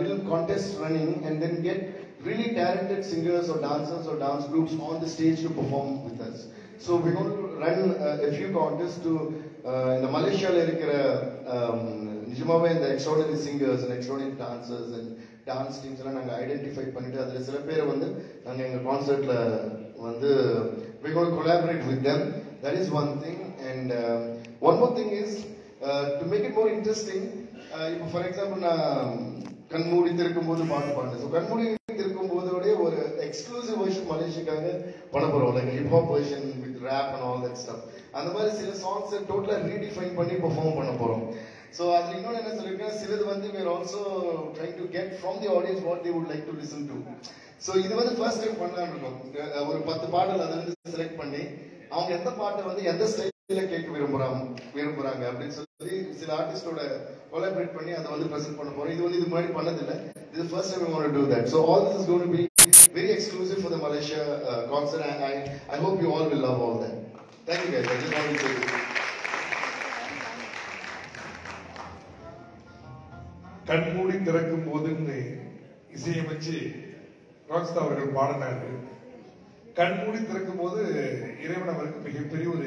Speaker 5: little contest running and then get really talented singers or dancers or dance groups on the stage to perform with us. So we're going to run uh, a few contests to uh, இந்த மலேசியாவில் இருக்கிற um, நிஜமாவே இந்த extraordinary singers and extraordinary dancers and dance teams எல்லாம் நாங்கள் ஐடென்டிஃபை பண்ணிட்டு அதில் சில பேரை வந்து நாங்கள் எங்கள் கான்சர்ட்ல வந்து we going to collaborate with them that is one thing and uh, one more thing is uh, to make it more interesting uh, இப்போ ஃபார் எக்ஸாம்பிள் நான் கண்மூடி திறக்கும் போது பாட்டு பாடுறேன் ஸோ கண்மூடி திறக்கும் போதோடய ஒரு எக்ஸ்க்ளூசிவ் வெர்ஷன் மலேசியாக்காக பண்ண போறோம் like hip hop version with rap and all that stuff அந்த மாதிரி சில சாங்ஸ் டோட்டலா ரீடிஃபைன் பண்ணி பெர்ஃபார்ம் பண்ண போறோம். ஸோ அதுல இன்னொன்று என்ன சொல்லியிருக்கேன் சிலது வந்து where also trying to get from the audience what what would like to listen to so இது வந்து ஃபர்ஸ்ட் டைம் பண்ணலான்னு இருக்கோம். ஒரு பத்து பாடல் அதை வந்து செலக்ட் பண்ணி அவங்க எந்த பாட்டை வந்து எந்த ஸ்டைல கேட்க விரும்புறாங்க விரும்புறாங்க அப்படின்னு சொல்லி சில ஆர்டிஸ்டோட கொலாபரேட் பண்ணி அதை வந்து ப்ரெசென்ட் பண்ண போறோம். இது வந்து இது முன்னாடி பண்ணதில்லை. இது first time do that so all this is gonna be very exclusive Malaysia uh, concert, and I, I hope hope you will love all that. Thank you guys. I just wanted to
Speaker 1: கண்மூடி திறக்கும் போதுன்னு இசையமைச்சு ராக்ஸ்தா அவர்கள் பாடினாரு கண்மூடி திறக்கும் போது இறைவன் அவருக்கு மிகப்பெரிய ஒரு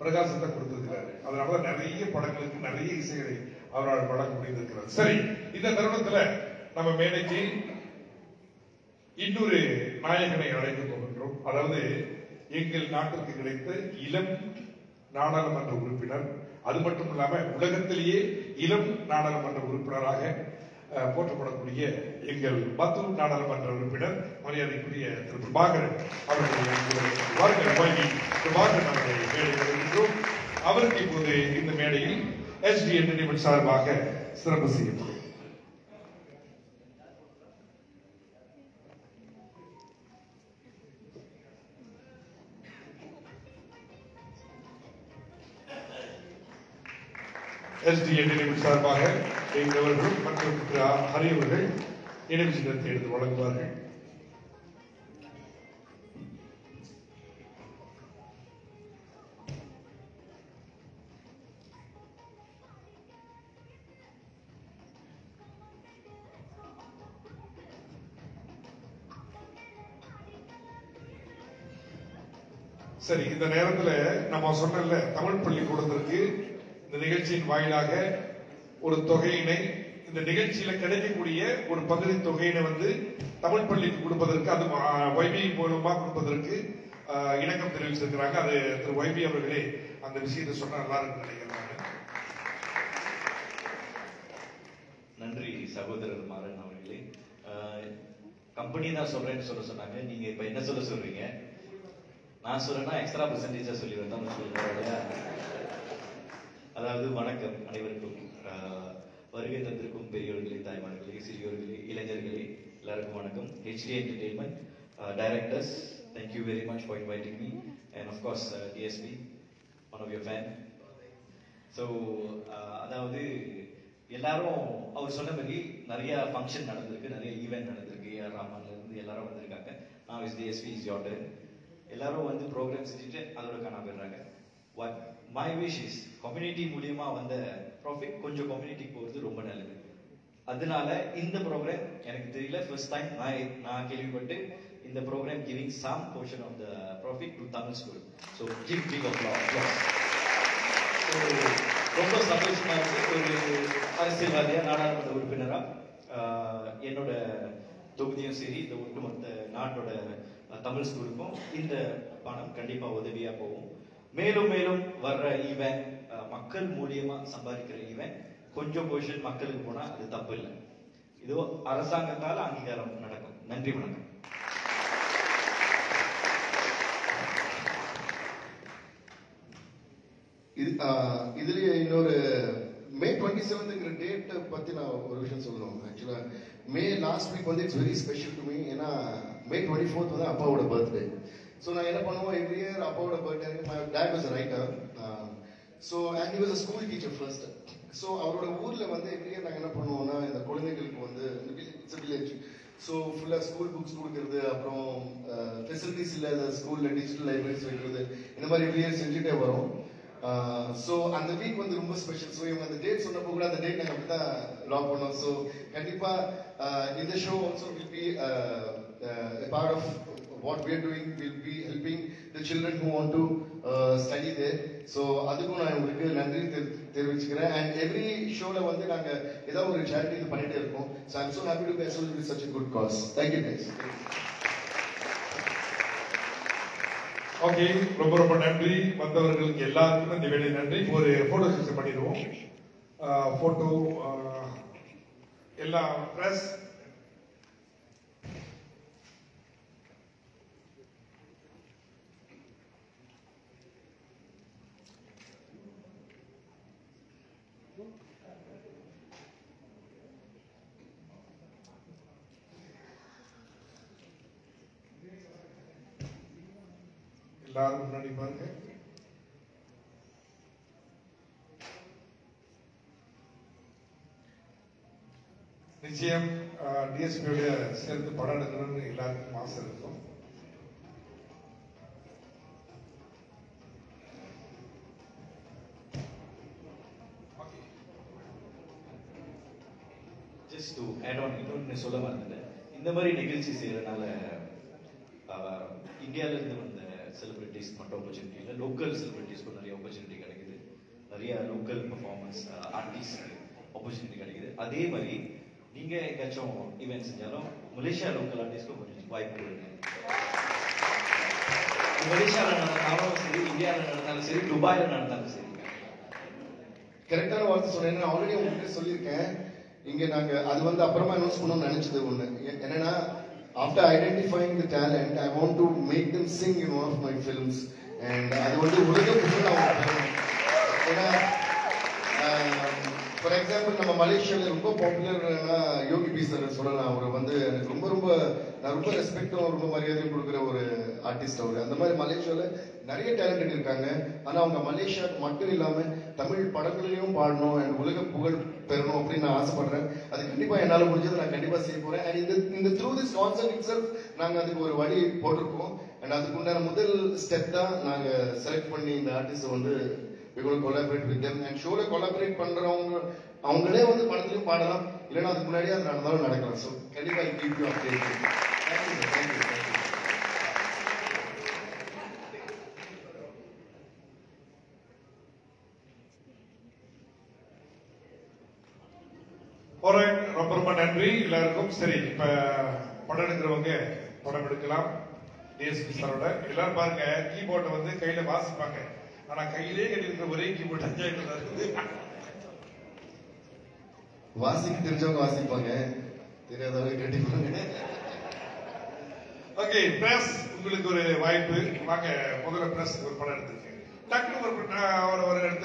Speaker 1: பிரகாசத்தை கொடுத்திருக்கிறார். அதனால நிறைய படங்களுக்கு நிறைய இசைகளை அவரால் வழங்க முடிந்திருக்கிறார் சரி இந்த தருணத்துல நம்ம மேடைக்கு இன்னொரு நாயகனை அழைக்க போகின்றோம். அதாவது எங்கள் நாட்டிற்கு கிடைத்த இளம் நாடாளுமன்ற உறுப்பினர் அது மட்டும் இல்லாம உலகத்திலேயே இளம் நாடாளுமன்ற உறுப்பினராக போற்றப்படக்கூடிய எங்கள் பத்து நாடாளுமன்ற உறுப்பினர் மரியாதைக்குரிய திரு பிரபாகரன் அவர்களை பிரபாகரன் அவர்களை வருகின்றோம் அவருக்கு இப்போது இந்த மேடையில் எஸ்டி என்டர்டைன்மெண்ட் சார்பாக சிறப்பு செய்யப்படும். எஸ்டிஎன் என்டர்டைன்மெண்ட் சார்பாக எங்களவர்களும் மற்றும் திரு ஹரி அவர்கள் நினைவு சின்னத்தை எடுத்து வழங்குவார்கள். சரி இந்த நேரத்தில் நம்ம சொன்னல தமிழ் பள்ளிக்கூடத்திற்கு இந்த நிகழ்ச்சியின் வாயிலாக ஒரு தொகையினை இந்த நிகழ்ச்சியில கிடைக்கக்கூடிய ஒரு பகுதி தொகையினை வந்து தமிழ் பள்ளிக்கு கொடுப்பதற்கு அது வைபி மூலமா கொடுப்பதற்கு இணக்கம் தெரிவிச்சிருக்கிறாங்க. அது திரு வைபி அவர்களே அந்த விஷயத்தை சொன்னா நல்லா இருக்கு நினைக்கிறாங்க
Speaker 9: நன்றி சகோதரர் மாறன் அவர்களே கம்பெனி தான் சொல்றேன்னு சொல்ல சொன்னாங்க. நீங்க இப்ப என்ன சொல்ல சொல்றீங்க? நான் சொல்றேன்னா எக்ஸ்ட்ரா பர்சன்டேஜா சொல்லி வந்தோம் சொல்லுங்க அதாவது வணக்கம் அனைவருக்கும். வருகை தந்திருக்கும் பெரியவர்களே தாய்மார்களே சிறியோர்களே இளைஞர்களே எல்லாருக்கும் வணக்கம். HD entertainment directors thank you very much for inviting me and of course DSP one of your fan so அதாவது எல்லாரும் அவர் சொன்ன மாதிரி நிறைய ஃபங்க்ஷன் நடந்திருக்கு நிறைய ஈவெண்ட் நடந்திருக்கு. ஏஆர் ராமன்ல இருந்து எல்லாரும் வந்திருக்காங்க. நான் இஸ் டிஎஸ்பி இஸ் யோட்டர் எல்லாரும் வந்து ப்ரோக்ராம் செஞ்சுட்டு அதோட காணாம போயிடுறாங்க. What my wish is community மூலியமா வந்த ப்ராஃபிட் கொஞ்சம் கம்யூனிட்டிக்கு போகிறது ரொம்ப நல்லது. அதனால இந்த ப்ரோக்ராம் எனக்கு தெரியல ஃபர்ஸ்ட் டைம் நான் நான் கேள்விப்பட்டு இந்த program giving some portion of the profit to Tamil school so give give applause ரொம்ப சந்தோஷமா இருக்கு. ஒரு அரசியல்வாதியா நாடாளுமன்ற உறுப்பினரா என்னோட தொகுதியும் சரி இந்த ஒட்டுமொத்த நாட்டோட தமிழ் ஸ்கூலுக்கும் இந்த பணம் கண்டிப்பா உதவியா போகும். மேலும் மேலும் வர்ற ஈவென்ட் மக்கள் மூலியமா சம்பாதிக்கிற ஈவென்ட் கொஞ்சம் பொசிஷன் மக்களுக்கு போனா அது தப்பு இல்லை. இதோ அரசாங்கத்தால் அங்கீகாரம் நடக்கும். நன்றி வணக்கம்.
Speaker 5: இது இதுலயே இன்னொரு மே டுவெண்ட்டி செவன்த்ங்கிற டேட்டை பத்தி நான் ஒரு விஷயம் சொல்லணும். ஆக்சுவலா மே லாஸ்ட் வீக் வந்து it's very special to me ஏன்னா மே டுவெண்ட்டி ஃபோர்த் வந்து அப்பாவோட பர்த்டே ஸோ நான் என்ன பண்ணுவோம்? எவ்ரி இயர் அப்பாவோட birthday my dad was writer so and he was a school teacher first so அவரோட ஊரில் வந்து எவ்ரி இயர் நாங்கள் என்ன பண்ணுவோம்னா இந்த குழந்தைகளுக்கு வந்து இட்ஸ் வில்லேஜ் ஸோ ஃபுல்லாக ஸ்கூல் புக்ஸ் கொடுக்கறது அப்புறம் ஃபெசிலிட்டிஸ் இல்லாத ஸ்கூலில் டிஜிட்டல் லைப்ரரிஸ் வைக்கிறது இந்த மாதிரி எவ்ரி இயர் செஞ்சுட்டே வரும். ஸோ uh, அந்த வீக் வந்து ரொம்ப ஸ்பெஷல் ஸோ இவங்க அந்த டேட் சொன்னப்போ கூட அந்த டேட் நாங்கள் அப்படி தான் லாக் பண்ணோம். ஸோ கண்டிப்பாக uh, இந்த show also will be part of what we are doing will be helping the children who want to uh, study there. அதுக்கும் நான் உங்களுக்கு நன்றி தெரி- தெரிவிச்சுக்கிறேன். அண்ட் எவ்ரி ஷோல வந்து நாங்க ஏதாவது ஒரு சேரிட்டி இது பண்ணிட்டே இருக்கோம். So I'm so happy to பேச with such good cause thank you cause.
Speaker 1: Okay ரொம்ப ரொம்ப நன்றி. வந்தவர்களுக்கு எல்லாருக்கும் இந்த வேலை நன்றி. ஒரு போட்டோ செஷன் பண்ணிடுவோம். Uh, போட்டோ uh, எல்லா பிரஸ் எல்லாரும் முன்னாடி பாருங்க நிச்சயம் டிஎஸ்பியோட சேர்ந்து படம் எடுக்கணும்னு எல்லாருக்கும் ஆசை இருக்கும்
Speaker 9: ஜஸ்ட் டு ஆட் ஆன் இன்னொன்று சொல்ல மறந்துட்டேன். இந்த மாதிரி நிகழ்ச்சி செய்யறதுனால இந்தியால இருந்து வந்த செலிபிரிட்டிஸ் மட்டும் ஆப்பர்ச்சுனிட்டி இல்லை லோக்கல் செலிபிரிட்டிஸ்க்கும் நிறைய ஆப்பர்ச்சுனிட்டி கிடைக்குது. நிறைய லோக்கல் பர்ஃபார்மன்ஸ் ஆர்டிஸ்ட் ஆப்பர்ச்சுனிட்டி கிடைக்குது. அதே மாதிரி நீங்க எங்கேயாச்சும் ஈவெண்ட் செஞ்சாலும் மலேசியா லோக்கல் ஆர்டிஸ்ட்க்கும் கொஞ்சம் வாய்ப்பு கொடுங்க மலேசியாவில் நடந்தாலும் சரி இந்தியாவில் நடந்தாலும் சரி துபாயில் நடந்தாலும் சரி.
Speaker 5: கரெக்டான வார்த்தை சொன்னேன் ஆல்ரெடி உங்ககிட்ட சொல்லியிருக்கேன். இங்க நாங்க அது வந்து அப்புறமா அனௌன்ஸ் பண்ணணும்னு நினைச்சது ஒண்ணு. எ- என்னன்னா after identifying the talent I want to make them sing in one of my films. And அது வந்து உலக புகழ் அவங்க ஏன்னா ஃபார் எக்ஸாம்பிள் நம்ம மலேசியாவில் ரொம்ப பாப்புலர்னா யோகி பி சார் சொல்லலாம். அவர் வந்து எனக்கு ரொம்ப ரொம்ப நான் ரொம்ப ரெஸ்பெக்டும் ரொம்ப மரியாதையும் கொடுக்குற ஒரு ஆர்டிஸ்ட் அவர். அந்த மாதிரி மலேசியாவில் நிறைய டேலண்டட் இருக்காங்க. ஆனால் அவங்க மலேசியாவுக்கு மட்டும் இல்லாமல் தமிழ் படங்களையும் பாடணும். அண்ட் உலக புகழ் பெறணும் அப்படின்னு நான் ஆசைப்படுறேன். அது கண்டிப்பாக என்னால் முடிஞ்சதை நான் கண்டிப்பாக செய்ய போகிறேன் அண்ட் இந்த இந்த through this concept itself நாங்கள் அதுக்கு ஒரு வழி போட்டிருக்கோம். அண்ட் அதுக்கு உண்டான முதல் ஸ்டெப் தான் நாங்கள் செலக்ட் பண்ணி இந்த ஆர்டிஸ்ட்டை வந்து we collaborate with collaborate and them. And ஷோல collaborate பண்றவங்க அவங்களே வந்து படத்துலயும் பாடலாம். இல்லைன்னா அதுக்கு முன்னாடியே அது நடந்தாலும் நடக்கலாம். ஸோ கண்டிப்பா keep you update thank you sir thank you thank you
Speaker 1: Alright, ரொம்ப ரொம்ப நன்றி எல்லாருக்கும் சரி இப்ப படம் எடுக்கிறவங்க படம் எடுக்கலாம். டிஎஸ்பி சாரோட எல்லாரும் பாருங்க கீபோர்டை வந்து கையில வாசிப்பாங்க. ஆனா கையிலே கட்டியிருக்கிற ஒரே கீபோர்ட் அஞ்சாயிரம் தான் இருக்குது
Speaker 5: வாசிக்க தெரிஞ்சவங்க வாசிப்பாங்க. தெரியாதவங்க கட்டிப்பாங்க.
Speaker 1: ஓகே பிரஸ் உங்களுக்கு ஒரு வாய்ப்பு. வாங்க முதல்ல பிரஸ் ஒரு படம் எடுத்துருக்கு டக்குனு ஒரு ஒரு எடுத்து